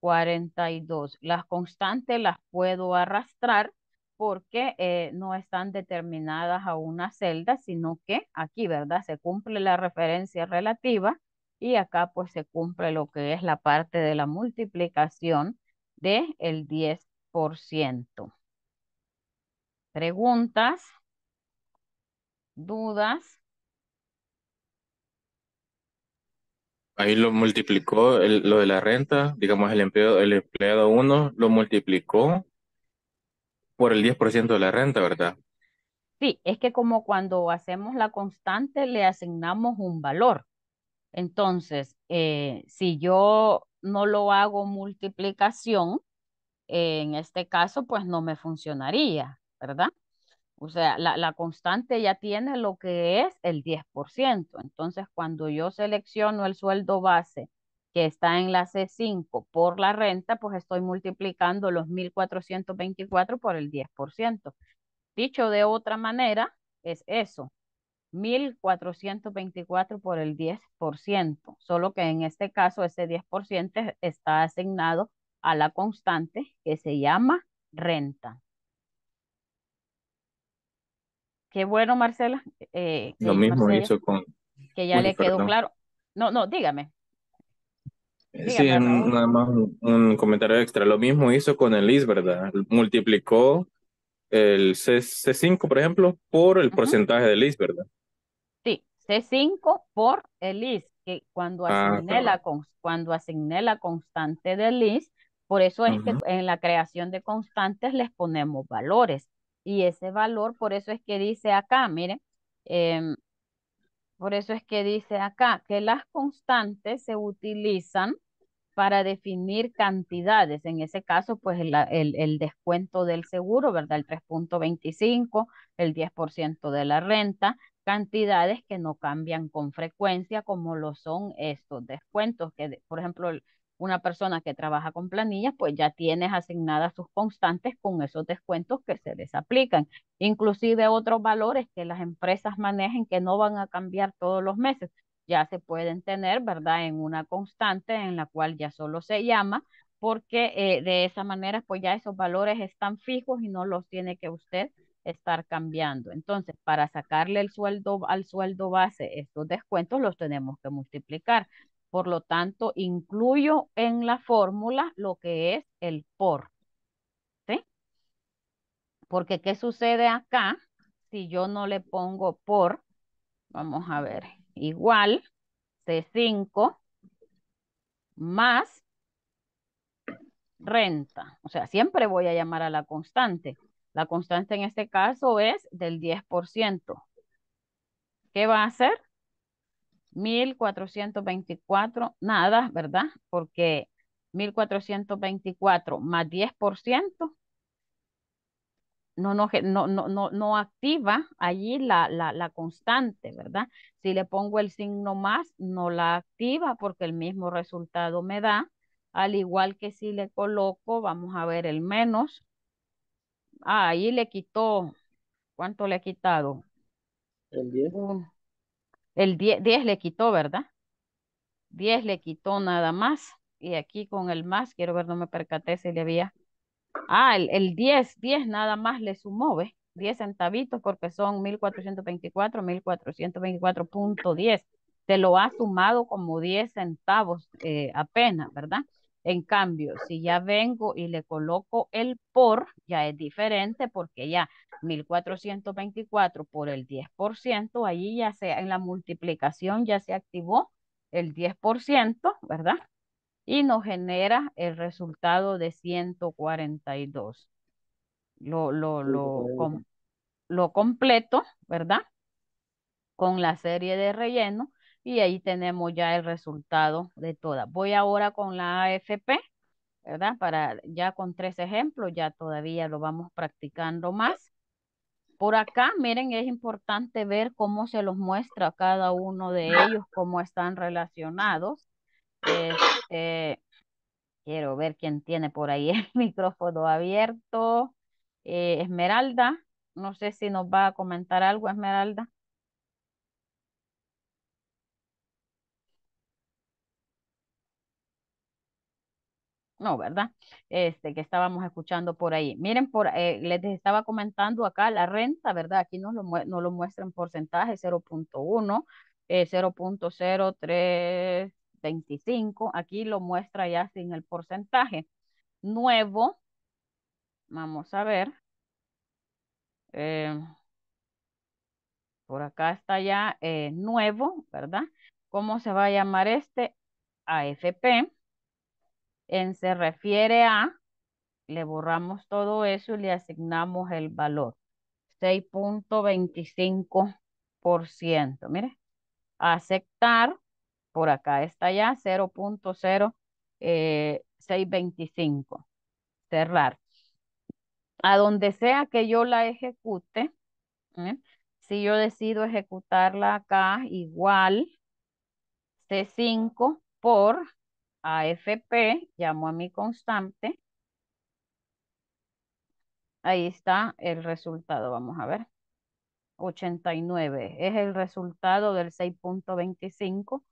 142. Las constantes las puedo arrastrar porque eh, no están determinadas a una celda, sino que aquí, ¿verdad? Se cumple la referencia relativa y acá pues se cumple lo que es la parte de la multiplicación del el 10%. ¿Preguntas? ¿Dudas? Ahí lo multiplicó lo de la renta, digamos el empleado, el empleado 1 lo multiplicó por el 10% de la renta, ¿verdad? Sí, es que como cuando hacemos la constante le asignamos un valor. Entonces, eh, si yo no lo hago multiplicación, en este caso, pues no me funcionaría, ¿verdad? O sea, la, la, constante ya tiene lo que es el 10%. Entonces, cuando yo selecciono el sueldo base que está en la C5 por la renta, pues estoy multiplicando los 1.424 por el 10%. Dicho de otra manera, es eso, 1.424 por el 10%, solo que en este caso ese 10% está asignado a la constante que se llama renta. Qué bueno, Marcela. Eh, Lo mismo hizo con... Que ya le quedó claro. No, no, dígame. sí, nada más un, comentario extra. Lo mismo hizo con el IS, ¿verdad? Multiplicó el C, 5 por ejemplo, por el porcentaje del IS, ¿verdad? Sí, C5 por el IS, que cuando ah, asigné, la, cuando asigné la constante del IS, por eso es que en la creación de constantes les ponemos valores. Y ese valor, por eso es que dice acá, miren, em, por eso es que dice acá que las constantes se utilizan para definir cantidades. En ese caso, pues el, el, descuento del seguro, ¿verdad? El 3.25, el 10% de la renta, cantidades que no cambian con frecuencia como lo son estos descuentos, que por ejemplo una persona que trabaja con planillas, pues ya tienes asignadas sus constantes con esos descuentos que se les aplican. Inclusive otros valores que las empresas manejen que no van a cambiar todos los meses, ya se pueden tener, ¿verdad? En una constante en la cual ya solo se llama, porque eh, de esa manera, pues ya esos valores están fijos y no los tiene que usted estar cambiando. Entonces, para sacarle el sueldo al sueldo base, estos descuentos los tenemos que multiplicar. Por lo tanto, incluyo en la fórmula lo que es el por. ¿Sí? Porque ¿qué sucede acá? Si yo no le pongo por, vamos a ver, igual C5 más renta. O sea, siempre voy a llamar a la constante. La constante en este caso es del 10%. ¿Qué va a hacer? 1424, nada, ¿verdad? Porque 1424 más 10% no, no, no, no, no activa allí la, la, la, constante, ¿verdad? Si le pongo el signo más, no la activa porque el mismo resultado me da. Al igual que si le coloco, vamos a ver el menos. Ah, ahí le quitó, ¿cuánto le ha quitado? El 10. El 10, 10 le quitó, ¿verdad? 10 le quitó nada más. Y aquí con el más, quiero ver, no me percaté si le había. Ah, el, el 10, 10 nada más le sumó, ¿ves? 10 centavitos porque son 1424, 1424.10. Se lo ha sumado como 10 centavos eh, apenas, ¿verdad? En cambio, si ya vengo y le coloco el por, ya es diferente porque ya 1424 por el 10%, ahí ya sea en la multiplicación ya se activó el 10%, ¿verdad? Y nos genera el resultado de 142. Lo, lo, lo, lo completo, ¿verdad? Con la serie de relleno y ahí tenemos ya el resultado de todas. Voy ahora con la AFP, ¿verdad? Para ya con tres ejemplos, ya todavía lo vamos practicando más. Por acá, miren, es importante ver cómo se los muestra cada uno de ellos, cómo están relacionados. Este, quiero ver quién tiene por ahí el micrófono abierto. Eh, Esmeralda, no sé si nos va a comentar algo, Esmeralda. No, ¿verdad? Este, que estábamos escuchando por ahí. Miren, por, eh, les estaba comentando acá la renta, ¿verdad? Aquí nos lo, nos lo muestra en porcentaje 0.1, eh, 0.0325. Aquí lo muestra ya sin el porcentaje. Nuevo, vamos a ver. Eh, por acá está ya eh, nuevo, ¿verdad? ¿Cómo se va a llamar este? AFP. En se refiere a, le borramos todo eso y le asignamos el valor. 6.25%. Mire, aceptar, por acá está ya 0.0625. Cerrar. A donde sea que yo la ejecute, si yo decido ejecutarla acá, igual C5 por AFP, llamo a mi constante. Ahí está el resultado, vamos a ver. 89 es el resultado del 6.25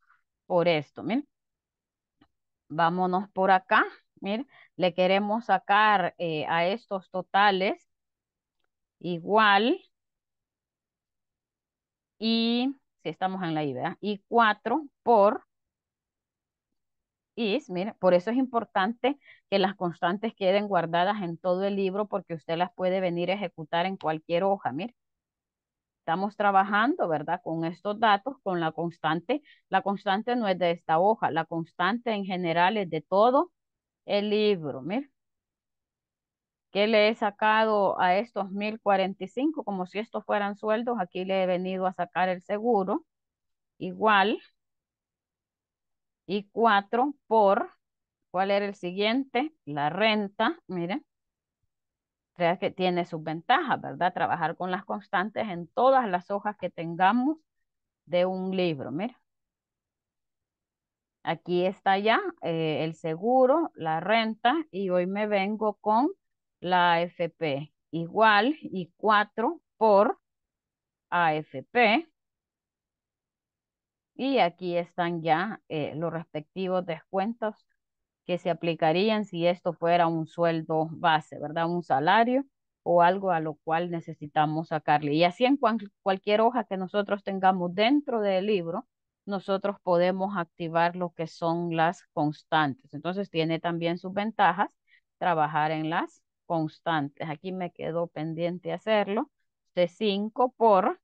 por esto, miren. Vámonos por acá, miren, le queremos sacar eh, a estos totales igual y si estamos en la idea y 4 por is, mire, por eso es importante que las constantes queden guardadas en todo el libro porque usted las puede venir a ejecutar en cualquier hoja, mire. Estamos trabajando, ¿verdad? Con estos datos, con la constante. La constante no es de esta hoja, la constante en general es de todo el libro, mire. ¿Qué le he sacado a estos 1045? Como si estos fueran sueldos, aquí le he venido a sacar el seguro. Igual, y 4 por, ¿cuál era el siguiente? La renta, miren. Creo que tiene sus ventajas, ¿verdad? Trabajar con las constantes en todas las hojas que tengamos de un libro, miren. Aquí está ya eh, el seguro, la renta y hoy me vengo con la AFP. Igual y 4 por AFP y aquí están ya eh, los respectivos descuentos que se aplicarían si esto fuera un sueldo base, ¿verdad? Un salario o algo a lo cual necesitamos sacarle. Y así en cualquier hoja que nosotros tengamos dentro del libro, nosotros podemos activar lo que son las constantes. Entonces tiene también sus ventajas trabajar en las constantes. Aquí me quedó pendiente hacerlo. C5 por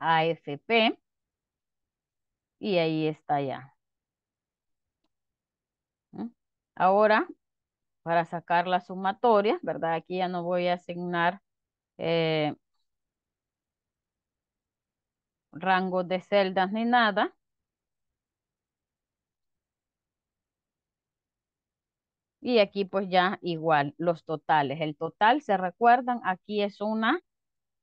AFP y ahí está ya. Ahora, para sacar la sumatoria, ¿verdad? Aquí ya no voy a asignar eh, rangos de celdas ni nada. Y aquí pues ya igual, los totales. El total, ¿se recuerdan? Aquí es una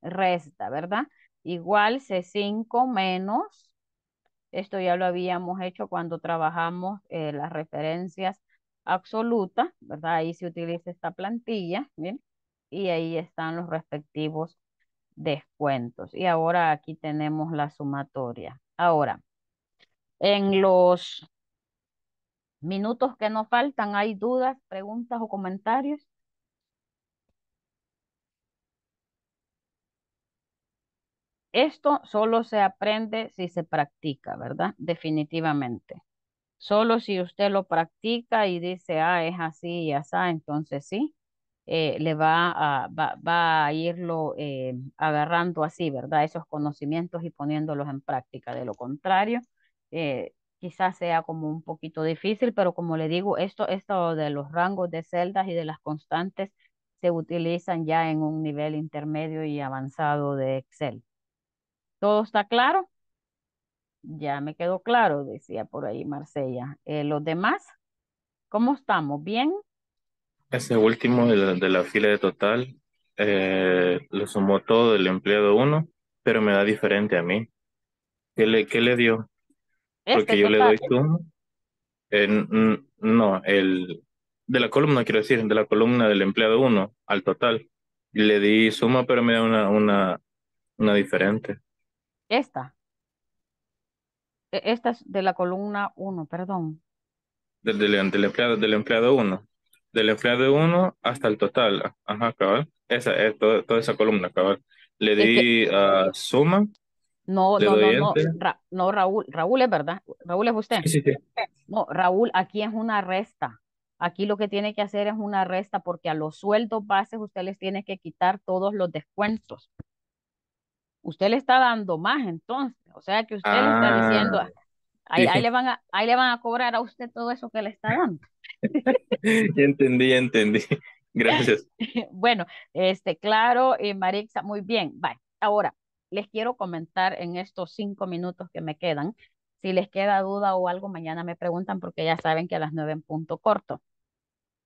resta, ¿verdad? Igual C5 menos esto ya lo habíamos hecho cuando trabajamos eh, las referencias absolutas, ¿verdad? Ahí se utiliza esta plantilla, ¿bien? Y ahí están los respectivos descuentos. Y ahora aquí tenemos la sumatoria. Ahora, en los minutos que nos faltan, ¿hay dudas, preguntas o comentarios? Esto solo se aprende si se practica, ¿verdad? Definitivamente. Solo si usted lo practica y dice, ah, es así y así, entonces sí, eh, le va a, va, a irlo eh, agarrando así, ¿verdad? Esos conocimientos y poniéndolos en práctica. De lo contrario, eh, quizás sea como un poquito difícil, pero como le digo, esto, esto de los rangos de celdas y de las constantes se utilizan ya en un nivel intermedio y avanzado de Excel. ¿Todo está claro? Ya me quedó claro, decía por ahí Marsella. Eh, ¿Los demás? ¿Cómo estamos? ¿Bien? Ese último de la, de la fila de total eh, lo sumó todo el empleado uno, pero me da diferente a mí. ¿Qué le, qué le dio? Este Porque yo le doy suma. Eh, no, el de la columna, quiero decir, de la columna del empleado uno al total. Le di suma, pero me da una, una, una diferente. Esta. E- Esta es de la columna 1, perdón. Del, del, del empleado, del empleado uno. Del empleado uno hasta el total. Ajá, cabal. Esa es toda, toda esa columna, cabal. Le Es que di ah, suma, no, no, no, no. Ra- no, Raúl. Raúl es verdad. Raúl es usted. Sí, sí, sí. No, Raúl, aquí es una resta. Aquí lo que tiene que hacer es una resta porque a los sueldos bases usted les tiene que quitar todos los descuentos. Usted le está dando más entonces. O sea que usted le está diciendo, Ah, ahí, ahí le van a, ahí le van a cobrar a usted todo eso que le está dando. Entendí, entendí. Gracias. Bueno, este, claro, y Marixa, muy bien. Bye. Ahora, les quiero comentar en estos cinco minutos que me quedan. Si les queda duda o algo, mañana me preguntan porque ya saben que a las nueve en punto corto.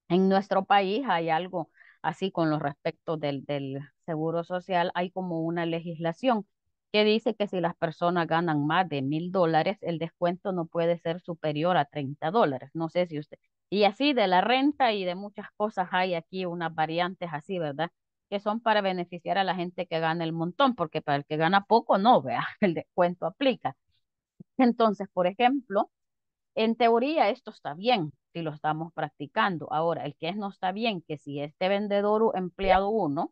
En nuestro país hay algo así con los respectos del, del seguro social, hay como una legislación que dice que si las personas ganan más de mil dólares, el descuento no puede ser superior a 30 dólares. No sé si usted, y así de la renta y de muchas cosas hay aquí unas variantes así, ¿verdad? Que son para beneficiar a la gente que gana el montón, porque para el que gana poco no, vea, el descuento aplica. Entonces, por ejemplo, en teoría esto está bien si lo estamos practicando. Ahora, el que no está bien, que si este vendedor o empleado uno,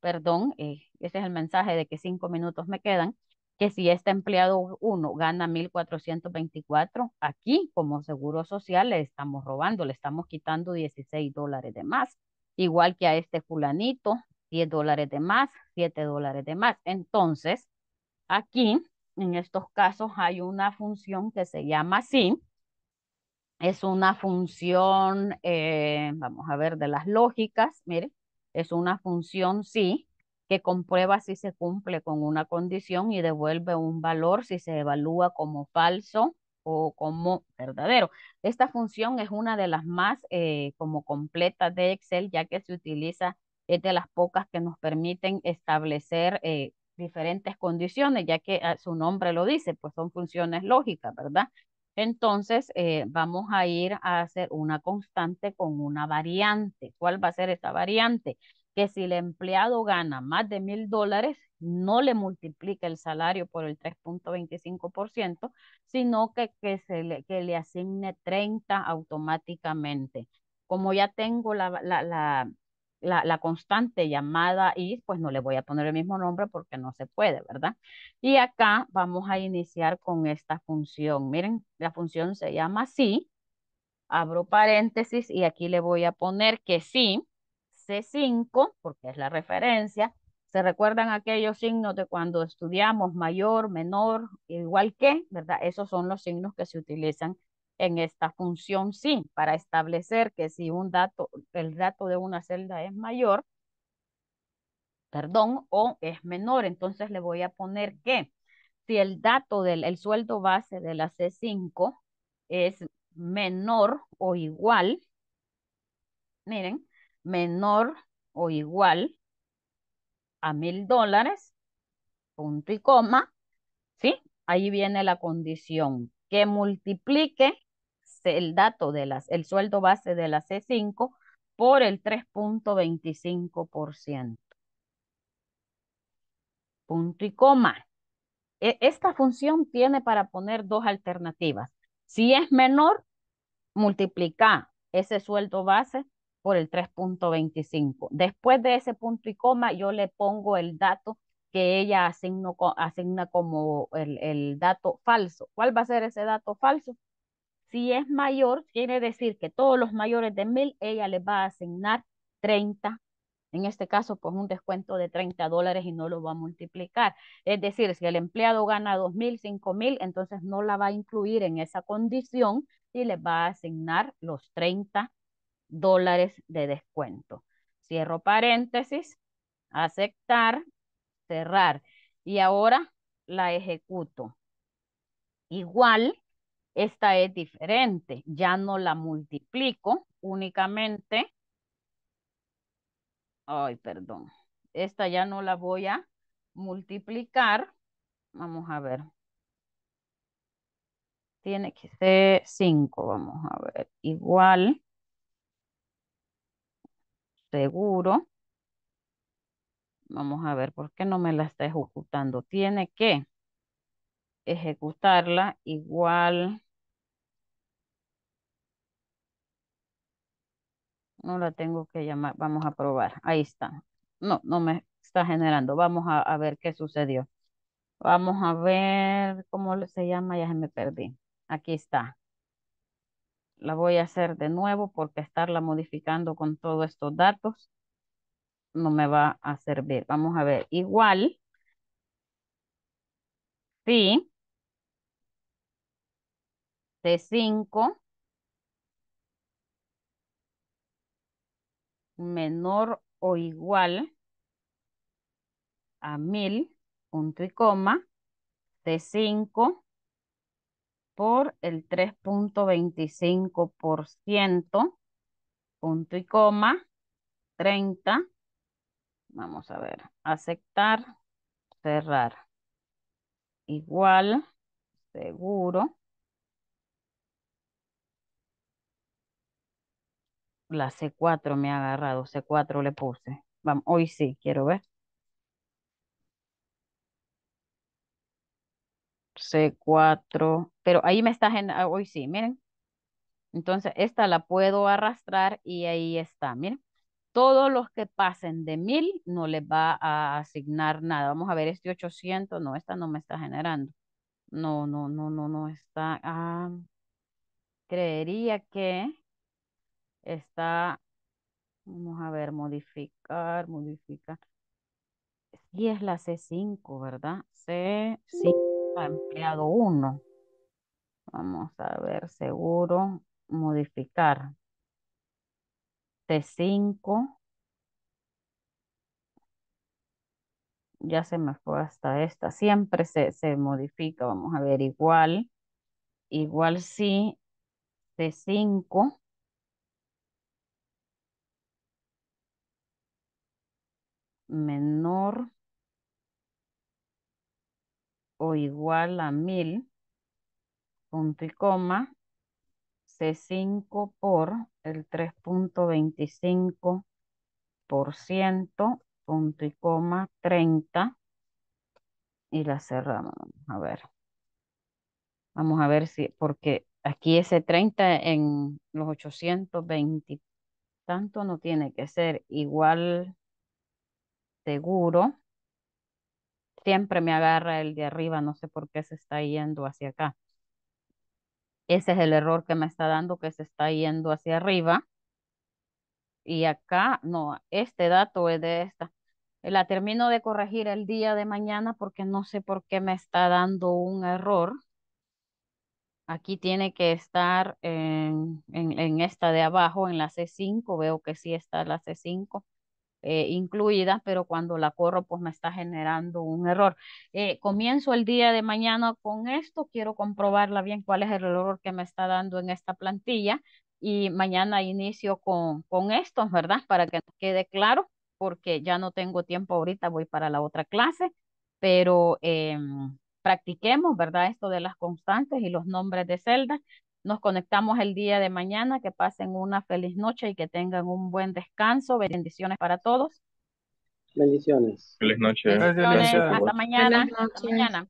perdón, eh, ese es el mensaje de que cinco minutos me quedan, que si este empleado uno gana 1.424, aquí como seguro social le estamos robando, le estamos quitando 16 dólares de más, igual que a este fulanito, 10 dólares de más, 7 dólares de más. Entonces, aquí, en estos casos, hay una función que se llama así, es una función, eh, vamos a ver, de las lógicas, mire, es una función sí, que comprueba si se cumple con una condición y devuelve un valor si se evalúa como falso o como verdadero. Esta función es una de las más eh, como completas de Excel, ya que se utiliza, es de las pocas que nos permiten establecer eh, diferentes condiciones, ya que ah, su nombre lo dice, pues son funciones lógicas, ¿verdad? Entonces, eh, vamos a ir a hacer una constante con una variante. ¿Cuál va a ser esa variante? Que si el empleado gana más de mil dólares, no le multiplica el salario por el 3.25%, sino que, que, se le, que le asigne 30 automáticamente. Como ya tengo la, la, la, la constante llamada y, pues no le voy a poner el mismo nombre porque no se puede, ¿verdad? Y acá vamos a iniciar con esta función. Miren, la función se llama sí. Abro paréntesis y aquí le voy a poner que sí, C5, porque es la referencia. ¿Se recuerdan aquellos signos de cuando estudiamos mayor, menor, igual que, verdad? Esos son los signos que se utilizan en esta función sí, para establecer que si un dato, el dato de una celda es mayor, perdón, o es menor, entonces le voy a poner que si el dato del el sueldo base de la C5 es menor o igual, miren, menor o igual a mil dólares, punto y coma, ¿sí? Ahí viene la condición que multiplique el dato de las, el sueldo base de la C5 por el 3.25%. Punto y coma. Esta función tiene para poner dos alternativas. Si es menor, multiplica ese sueldo base por el 3.25. Después de ese punto y coma, yo le pongo el dato que ella asigno, asigna como el, el dato falso. ¿Cuál va a ser ese dato falso? Si es mayor, quiere decir que todos los mayores de mil, ella le va a asignar 30 en este caso, pues un descuento de 30 dólares y no lo va a multiplicar. Es decir, si el empleado gana 2 mil, 5 mil, entonces no la va a incluir en esa condición y le va a asignar los 30 dólares de descuento. Cierro paréntesis, aceptar, cerrar. Y ahora la ejecuto. Igual, esta es diferente. Ya no la multiplico, únicamente. Ay, perdón. Esta ya no la voy a multiplicar. Vamos a ver. Tiene que ser 5, vamos a ver. Igual. Seguro. Vamos a ver, ¿por qué no me la está ejecutando? Tiene que ejecutarla igual. No la tengo que llamar. Vamos a probar. Ahí está. No, no me está generando. Vamos a, ver qué sucedió. Vamos a ver cómo se llama. Ya se me perdí. Aquí está. La voy a hacer de nuevo porque estarla modificando con todos estos datos no me va a servir. Vamos a ver. Igual. Sí. C5 menor o igual a mil, punto y coma, C5 por el 3.25%, punto y coma, 30. Vamos a ver, aceptar, cerrar. Igual, seguro. La C4 me ha agarrado, C4 le puse. Vamos, hoy sí, quiero ver. C4, pero ahí me está, ah, hoy sí, miren. Entonces, esta la puedo arrastrar y ahí está, miren. Todos los que pasen de 1000 no les va a asignar nada. Vamos a ver este 800, no, esta no me está generando. No, no, no, no, no está. Ah, creería que está, vamos a ver, modificar, modificar. Sí es la C5, ¿verdad? C5, empleado 1. Vamos a ver, seguro, modificar. C5. Ya se me fue hasta esta. Siempre se, se modifica. Vamos a ver, igual. Igual sí. C5. Menor o igual a mil, punto y coma, C5 por el 3.25%, punto y coma, 30, y la cerramos. A ver. Vamos a ver si, porque aquí ese 30 en los 820 tanto no tiene que ser igual seguro. Siempre me agarra el de arriba, no sé por qué se está yendo hacia acá. Ese es el error que me está dando, que se está yendo hacia arriba. Y acá, no, este dato es de esta. La termino de corregir el día de mañana porque no sé por qué me está dando un error. Aquí tiene que estar en, en, en esta de abajo, en la C5. Veo que sí está la C5 eh, incluida, pero cuando la corro pues me está generando un error. Eh, comienzo el día de mañana con esto, quiero comprobarla bien cuál es el error que me está dando en esta plantilla y mañana inicio con, con esto, ¿verdad? Para que quede claro, porque ya no tengo tiempo ahorita, voy para la otra clase, pero em, practiquemos, ¿verdad? Esto de las constantes y los nombres de celdas. Nos conectamos el día de mañana. Que pasen una feliz noche y que tengan un buen descanso. Bendiciones para todos. Bendiciones. Feliz noche. Bendiciones. Hasta mañana. Hasta mañana.